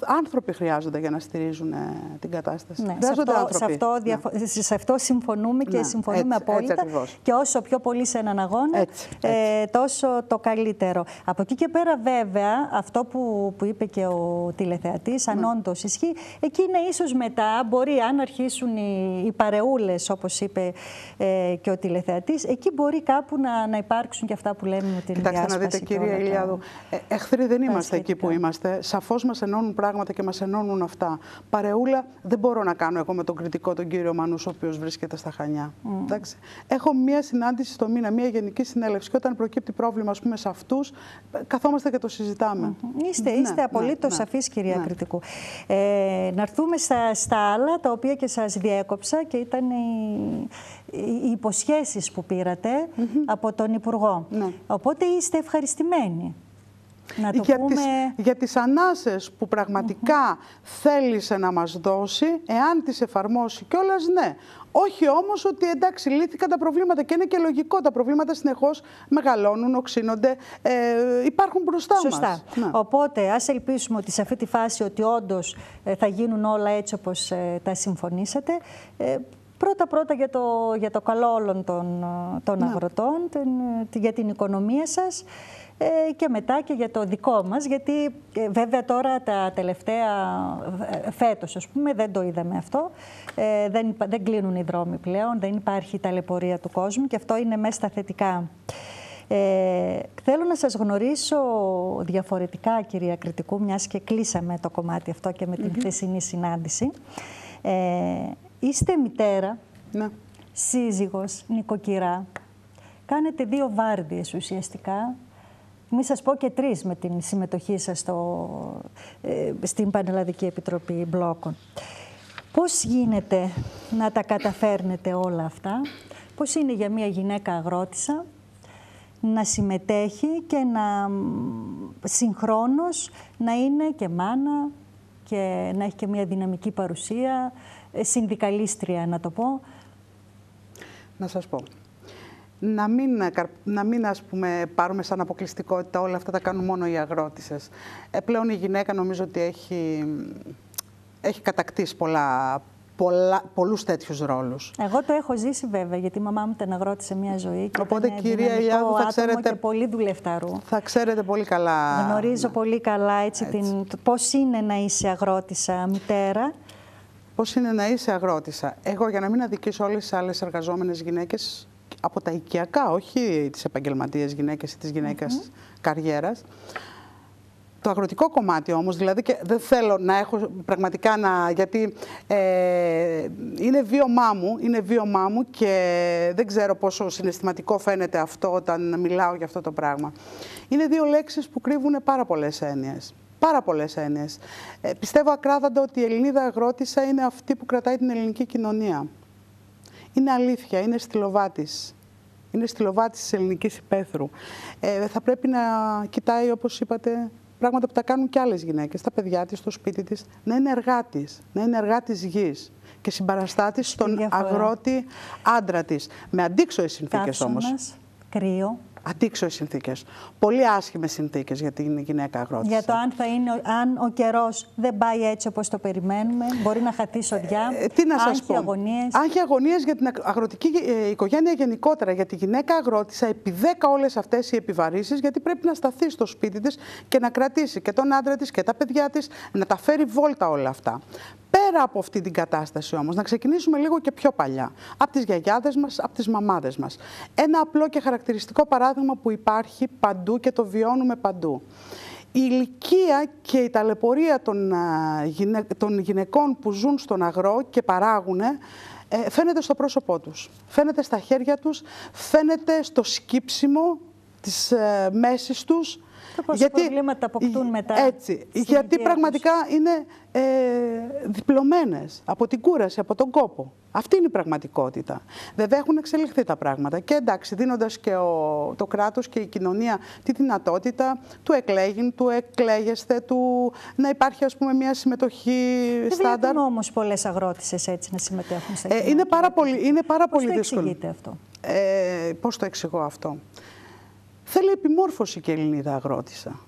άνθρωποι χρειάζονται για να στηρίζουν ε, την κατάσταση. Ναι, σε αυτό, σε, αυτό διαφο... ναι. σε αυτό συμφωνούμε και ναι, συμφωνούμε έτσι, απόλυτα. Έτσι και όσο πιο πολύ σε έναν αγώνα, έτσι, Ε, τόσο το καλύτερο. Από εκεί και πέρα, βέβαια, αυτό που, που είπε και ο τηλεθεατής, αν ναι. όντως ισχύει, εκεί είναι ίσως μετά, μπορεί αν αρχίσουν οι, οι παρεούλες, όπως είπε ε, και ο τηλεθεατής, εκεί μπορεί κάπου να, να υπάρξουν και αυτά που λέμε με την Κοιτάξτε να δείτε, κυρία Ηλιάδου, ε, εχθροί δεν είμαστε εκεί που είμαστε. Σαφώς μας ενώνουν πράγματα και μας ενώνουν αυτά. Παρεούλα δεν μπορώ να κάνω εγώ με τον κριτικό τον κύριο Μανούς, ο οποίος βρίσκεται στα Χανιά. Mm. Έχω μία συνάντηση στο μήνα, μία γενική συνέλευση και όταν προκύπτει πρόβλημα ας πούμε, σε αυτούς, καθόμαστε και το συζητάμε. Mm. Είστε, ναι, είστε απολύτως ναι, σαφή, κυρία ναι. Κριτικού. Ε, να έρθουμε στα, στα άλλα, τα οποία και σας διέκοψα και ήταν οι, οι υποσχέσεις που πήρατε mm -hmm. από τον Υπουργό. Ναι. Οπότε είστε ευχαριστημένοι. Να το για, πούμε... τις, για τις ανάσες που πραγματικά θέλησε να μας δώσει, εάν τις εφαρμόσει κιόλας, ναι. Όχι όμως ότι εντάξει λύθηκαν τα προβλήματα και είναι και λογικό. Τα προβλήματα συνεχώς μεγαλώνουν, οξύνονται, ε, υπάρχουν μπροστά Σωστά. μας. Ναι. Οπότε ας ελπίσουμε ότι σε αυτή τη φάση ότι όντως ε, θα γίνουν όλα έτσι όπως ε, τα συμφωνήσατε. Ε, Πρώτα-πρώτα για το, για το καλό όλων των, των ναι. αγροτών, την, για την οικονομία σας ε, και μετά και για το δικό μας, γιατί ε, βέβαια τώρα τα τελευταία ε, φέτος, ας πούμε, δεν το είδαμε αυτό. δεν, δεν κλείνουν οι δρόμοι πλέον, δεν υπάρχει ταλαιπωρία του κόσμου και αυτό είναι μέσα στα θετικά. Ε, θέλω να σας γνωρίσω διαφορετικά, κυρία Κριτικού, μιας και κλείσαμε το κομμάτι αυτό και με την mm χθεσινή συνάντηση. Ε, είστε μητέρα, ναι. σύζυγος, νοικοκυρά. Κάνετε δύο βάρδιες ουσιαστικά μη σας πω και τρεις με την συμμετοχή σας στο, ε, στην Πανελλαδική Επιτροπή Μπλόκων. Πώς γίνεται να τα καταφέρνετε όλα αυτά, πώς είναι για μια γυναίκα αγρότησα να συμμετέχει και να συγχρόνως να είναι και μάνα και να έχει και μια δυναμική παρουσία, ε, συνδικαλίστρια να το πω; Να σας πω να μην, να μην ας πούμε, πάρουμε σαν αποκλειστικότητα όλα αυτά τα κάνουν μόνο οι αγρότησες. Ε, πλέον η γυναίκα νομίζω ότι έχει, έχει κατακτήσει πολλά, πολλά, πολλούς τέτοιους ρόλους. Εγώ το έχω ζήσει βέβαια, γιατί η μαμά μου ήταν αγρότησε μια ζωή και Οπότε, ήταν κυρία Ηλιάδου, θα ξέρετε, και πολύ δουλευταρού. Θα ξέρετε πολύ καλά. Γνωρίζω πολύ καλά έτσι, έτσι. Την, πώς είναι να είσαι αγρότησα μητέρα. Πώς είναι να είσαι αγρότησα. Εγώ για να μην αδικήσω όλες τις άλλες εργαζόμενες γυναίκες από τα οικιακά, όχι τις επαγγελματίες γυναίκες ή τις γυναίκες mm καριέρας. Το αγροτικό κομμάτι όμως, δηλαδή και δεν θέλω να έχω πραγματικά να... γιατί ε, είναι βίωμά μου, είναι βίωμά μου και δεν ξέρω πόσο συναισθηματικό φαίνεται αυτό όταν μιλάω για αυτό το πράγμα. Είναι δύο λέξεις που κρύβουν πάρα πολλές έννοιες. Πάρα πολλές έννοιες. Ε, πιστεύω ακράδαντα ότι η Ελληνίδα αγρότησα είναι αυτή που κρατάει την ελληνική κοινωνία. Είναι αλήθεια, είναι στυλοβάτης. Είναι στυλοβάτης της ελληνικής υπαίθρου. Ε, θα πρέπει να κοιτάει, όπως είπατε, πράγματα που τα κάνουν και άλλες γυναίκες, τα παιδιά της, στο σπίτι της, να είναι εργάτης, να είναι εργάτης γης και συμπαραστάτης στον αγρότη άντρα της. Με αντίξωες συνθήκες όμως. κρύο, αντίξωες συνθήκες. Πολύ άσχημες συνθήκες για την γυναίκα αγρότης. Για το αν, θα είναι, αν ο καιρός δεν πάει έτσι όπως το περιμένουμε, μπορεί να χαθεί σοδιά. Ε, τι να σας πω. Αγωνίες. Άγχη αγωνίες για την αγροτική ε, οικογένεια γενικότερα. Για τη γυναίκα αγρότησα, επί 10 όλες αυτές οι επιβαρύνσεις, γιατί πρέπει να σταθεί στο σπίτι της και να κρατήσει και τον άντρα της και τα παιδιά της, να τα φέρει βόλτα όλα αυτά. Πέρα από αυτή την κατάσταση όμως, να ξεκινήσουμε λίγο και πιο παλιά. Από τις γιαγιάδες μας, από τις μαμάδες μας. Ένα απλό και χαρακτηριστικό παράδειγμα που υπάρχει παντού και το βιώνουμε παντού. Η ηλικία και η ταλαιπωρία των, των γυναικών που ζουν στον αγρό και παράγουν ε, φαίνεται στο πρόσωπό τους, φαίνεται στα χέρια τους, φαίνεται στο σκύψιμο της ε, μέσης τους, γιατί, προβλήματα αποκτούν μετά. Έτσι, γιατί πραγματικά είναι ε, διπλωμένες από την κούραση, από τον κόπο. Αυτή είναι η πραγματικότητα. Βέβαια έχουν εξελιχθεί τα πράγματα και εντάξει δίνοντας και ο, το κράτος και η κοινωνία τη δυνατότητα του εκλέγην, του εκλέγεστε, του να υπάρχει ας πούμε μια συμμετοχή Δεν στάνταρ. Δεν όμως πολλές αγρότησες έτσι να συμμετέχουν σε ε, είναι πάρα πολύ, είναι πάρα Πώς πολύ το δύσκολο. αυτό; Ε, πώς το εξηγώ αυτό; Θέλει επιμόρφωση και η Ελληνίδα αγρότησα.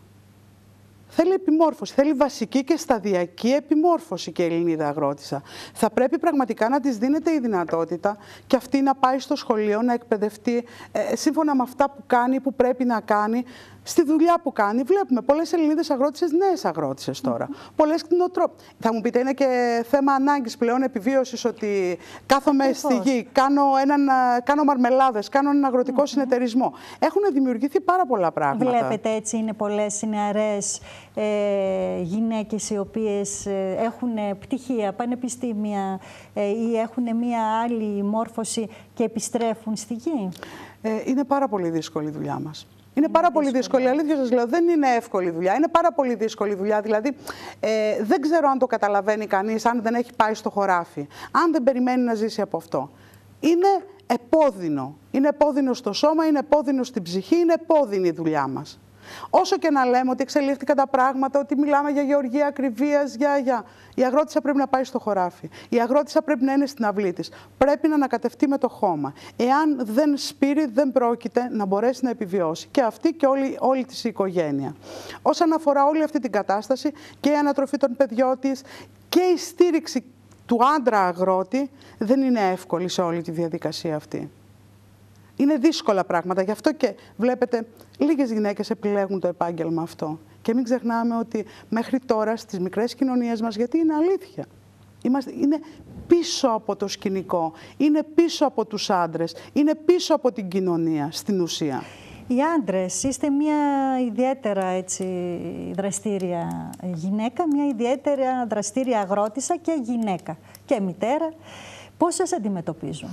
Θέλει επιμόρφωση, θέλει βασική και σταδιακή επιμόρφωση και η Ελληνίδα αγρότησα. Θα πρέπει πραγματικά να της δίνεται η δυνατότητα και αυτή να πάει στο σχολείο, να εκπαιδευτεί ε, σύμφωνα με αυτά που κάνει, που πρέπει να κάνει, στη δουλειά που κάνει. Βλέπουμε πολλές Ελληνίδες αγρότησες, νέες αγρότησες τώρα. Mm-hmm. Πολλές κτηνοτρόπε. Θα μου πείτε, είναι και θέμα ανάγκης πλέον επιβίωσης ότι κάθομαι στη γη, κάνω, έναν, κάνω μαρμελάδες, κάνω έναν αγροτικό mm-hmm. συνεταιρισμό. Έχουν δημιουργηθεί πάρα πολλά πράγματα. Βλέπετε έτσι, είναι πολλές νεαρέ ε, γυναίκες οι οποίες ε, έχουν πτυχία, πανεπιστήμια ε, ή έχουν μία άλλη μόρφωση και επιστρέφουν στη γη. Ε, είναι πάρα πολύ δύσκολη η δουλειά μας. Είναι πάρα πολύ δύσκολη. Αλήθεια σας λέω, δεν είναι εύκολη δουλειά. Είναι πάρα πολύ δύσκολη δουλειά. Δηλαδή, ε, δεν ξέρω αν το καταλαβαίνει κανείς, αν δεν έχει πάει στο χωράφι, αν δεν περιμένει να ζήσει από αυτό. Είναι επώδυνο. Είναι επώδυνο στο σώμα, είναι επώδυνο στην ψυχή, είναι επώδυνη η δουλειά μας. Όσο και να λέμε ότι εξελίχθηκαν τα πράγματα, ότι μιλάμε για γεωργία ακριβίας, για, για. Η αγρότησα πρέπει να πάει στο χωράφι. Η αγρότησα πρέπει να είναι στην αυλή της. Πρέπει να ανακατευτεί με το χώμα. Εάν δεν σπείρει, δεν πρόκειται να μπορέσει να επιβιώσει. Και αυτή και όλη, όλη της η οικογένεια. Όσον αφορά όλη αυτή την κατάσταση και η ανατροφή των παιδιών της και η στήριξη του άντρα αγρότη δεν είναι εύκολη σε όλη τη διαδικασία αυτή. Είναι δύσκολα πράγματα. Γι' αυτό και βλέπετε λίγες γυναίκες επιλέγουν το επάγγελμα αυτό. Και μην ξεχνάμε ότι μέχρι τώρα στις μικρές κοινωνίες μας, γιατί είναι αλήθεια, είμαστε, είναι πίσω από το σκηνικό, είναι πίσω από τους άντρες, είναι πίσω από την κοινωνία στην ουσία. Οι άντρες είστε μια ιδιαίτερα έτσι, δραστήρια γυναίκα, μια ιδιαίτερα δραστήρια αγρότησα και γυναίκα και μητέρα. Πώς σας αντιμετωπίζουν;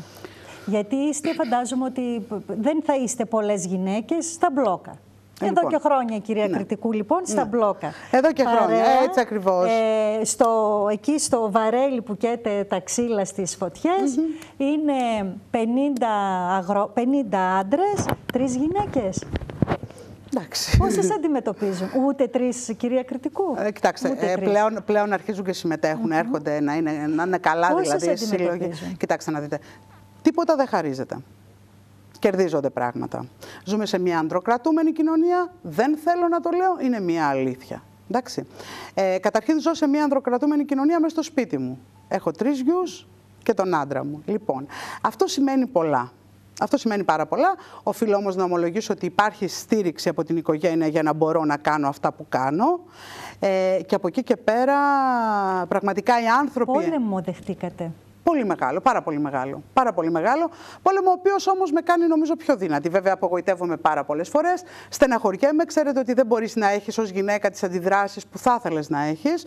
Γιατί είστε, φαντάζομαι ότι δεν θα είστε πολλές γυναίκες στα μπλόκα. Ε, Εδώ λοιπόν, και χρόνια, κυρία ναι. Κριτικού, λοιπόν, στα ναι. μπλόκα. Εδώ και Παρέα, χρόνια, έτσι ακριβώς. Ε, στο, εκεί στο βαρέλι που καίτε τα ξύλα στις φωτιές, είναι 50, αγρο, 50 άντρες, τρεις γυναίκες. Εντάξει. Πώς σα αντιμετωπίζουν, Ούτε τρεις, κυρία Κριτικού; Ε, κοιτάξτε, ε, πλέον, πλέον αρχίζουν και συμμετέχουν, mm -hmm. έρχονται να είναι, να είναι καλά Πώς δηλαδή. Σας σύλλογοι. Κοιτάξτε να δείτε. Τίποτα δεν χαρίζεται. Κερδίζονται πράγματα. Ζούμε σε μια ανδροκρατούμενη κοινωνία. Δεν θέλω να το λέω, είναι μια αλήθεια. Εντάξει. Ε, καταρχήν ζω σε μια ανδροκρατούμενη κοινωνία μέσα στο σπίτι μου. Έχω τρεις γιους και τον άντρα μου. Λοιπόν, αυτό σημαίνει πολλά. Αυτό σημαίνει πάρα πολλά. Οφείλω όμως να ομολογήσω ότι υπάρχει στήριξη από την οικογένεια για να μπορώ να κάνω αυτά που κάνω. Ε, και από εκεί και πέρα, πραγματικά οι άνθρωποι. Πόλεμο δεχτήκατε. Πολύ μεγάλο, πάρα πολύ μεγάλο. Πάρα πολύ μεγάλο. Πόλεμο, ο οποίος όμως με κάνει νομίζω πιο δυνατή. Βέβαια, απογοητεύομαι πάρα πολλές φορές. Στεναχωριέμαι. Ξέρετε ότι δεν μπορείς να έχεις ως γυναίκα τις αντιδράσεις που θα ήθελες να έχεις.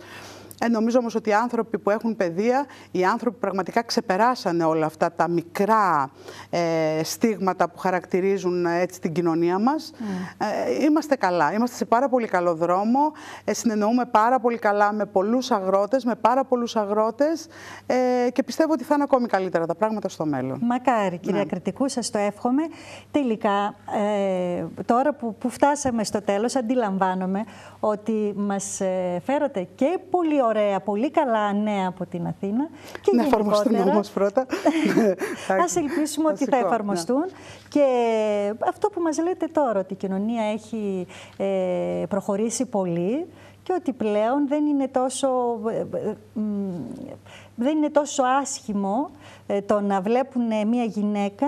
Ε, νομίζω όμως ότι οι άνθρωποι που έχουν παιδεία, οι άνθρωποι που πραγματικά ξεπεράσανε όλα αυτά τα μικρά ε, στίγματα που χαρακτηρίζουν ε, έτσι την κοινωνία μας, mm. ε, είμαστε καλά. Είμαστε σε πάρα πολύ καλό δρόμο, ε, συνεννοούμε πάρα πολύ καλά με πολλούς αγρότες, με πάρα πολλούς αγρότες ε, και πιστεύω ότι θα είναι ακόμη καλύτερα τα πράγματα στο μέλλον. Μακάρι, κυρία ναι. Κριτικού, σας το εύχομαι. Τελικά, ε, τώρα που, που φτάσαμε στο τέλος, αντιλαμβάνομαι ότι μας ε, φέρατε και πολύ ωραία, πολύ καλά νέα από την Αθήνα. Και να εφαρμοστούν όμως πρώτα. <laughs> Ας ελπίσουμε ότι θα ναι. εφαρμοστούν. Και αυτό που μας λέτε τώρα, ότι η κοινωνία έχει ε, προχωρήσει πολύ και ότι πλέον δεν είναι τόσο, ε, δεν είναι τόσο άσχημο το να βλέπουν μια γυναίκα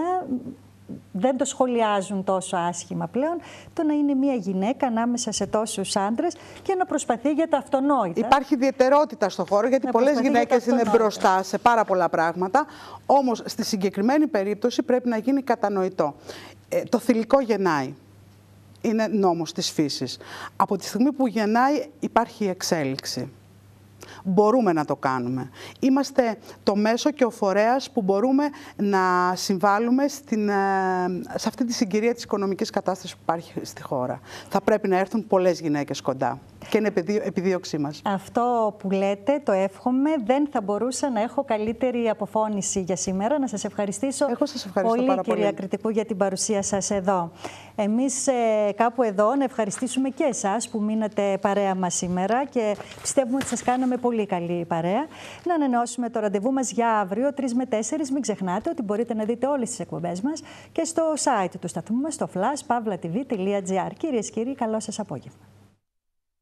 δεν το σχολιάζουν τόσο άσχημα πλέον το να είναι μια γυναίκα ανάμεσα σε τόσους άντρες και να προσπαθεί για τα αυτονόητα. Υπάρχει ιδιαιτερότητα στο χώρο γιατί να πολλές γυναίκες είναι μπροστά σε πάρα πολλά πράγματα όμως στη συγκεκριμένη περίπτωση πρέπει να γίνει κατανοητό. Ε, το θηλυκό γεννάει. Είναι νόμος της φύσης. Από τη στιγμή που γεννάει υπάρχει εξέλιξη. Μπορούμε να το κάνουμε. Είμαστε το μέσο και ο φορέας που μπορούμε να συμβάλλουμε στην, ε, σε αυτή τη συγκυρία της οικονομικής κατάστασης που υπάρχει στη χώρα. Θα πρέπει να έρθουν πολλές γυναίκες κοντά και είναι επιδίωξή μας. Αυτό που λέτε το εύχομαι. Δεν θα μπορούσα να έχω καλύτερη αποφώνηση για σήμερα. Να σας ευχαριστήσω Εγώ σας ευχαριστώ πολύ, πάρα κυρία Κριτικού, για την παρουσία σας εδώ. Εμείς ε, κάπου εδώ να ευχαριστήσουμε και εσάς που μείνατε παρέα μας σήμερα και πιστεύουμε ότι σας κάναμε πολύ καλή παρέα. Να ανανεώσουμε το ραντεβού μας για αύριο, 3 με 4. Μην ξεχνάτε ότι μπορείτε να δείτε όλες τις εκπομπές μας και στο site του σταθμού μας, στο flash, pavlatv.gr. Κυρίες και κύριοι, καλό σας απόγευμα.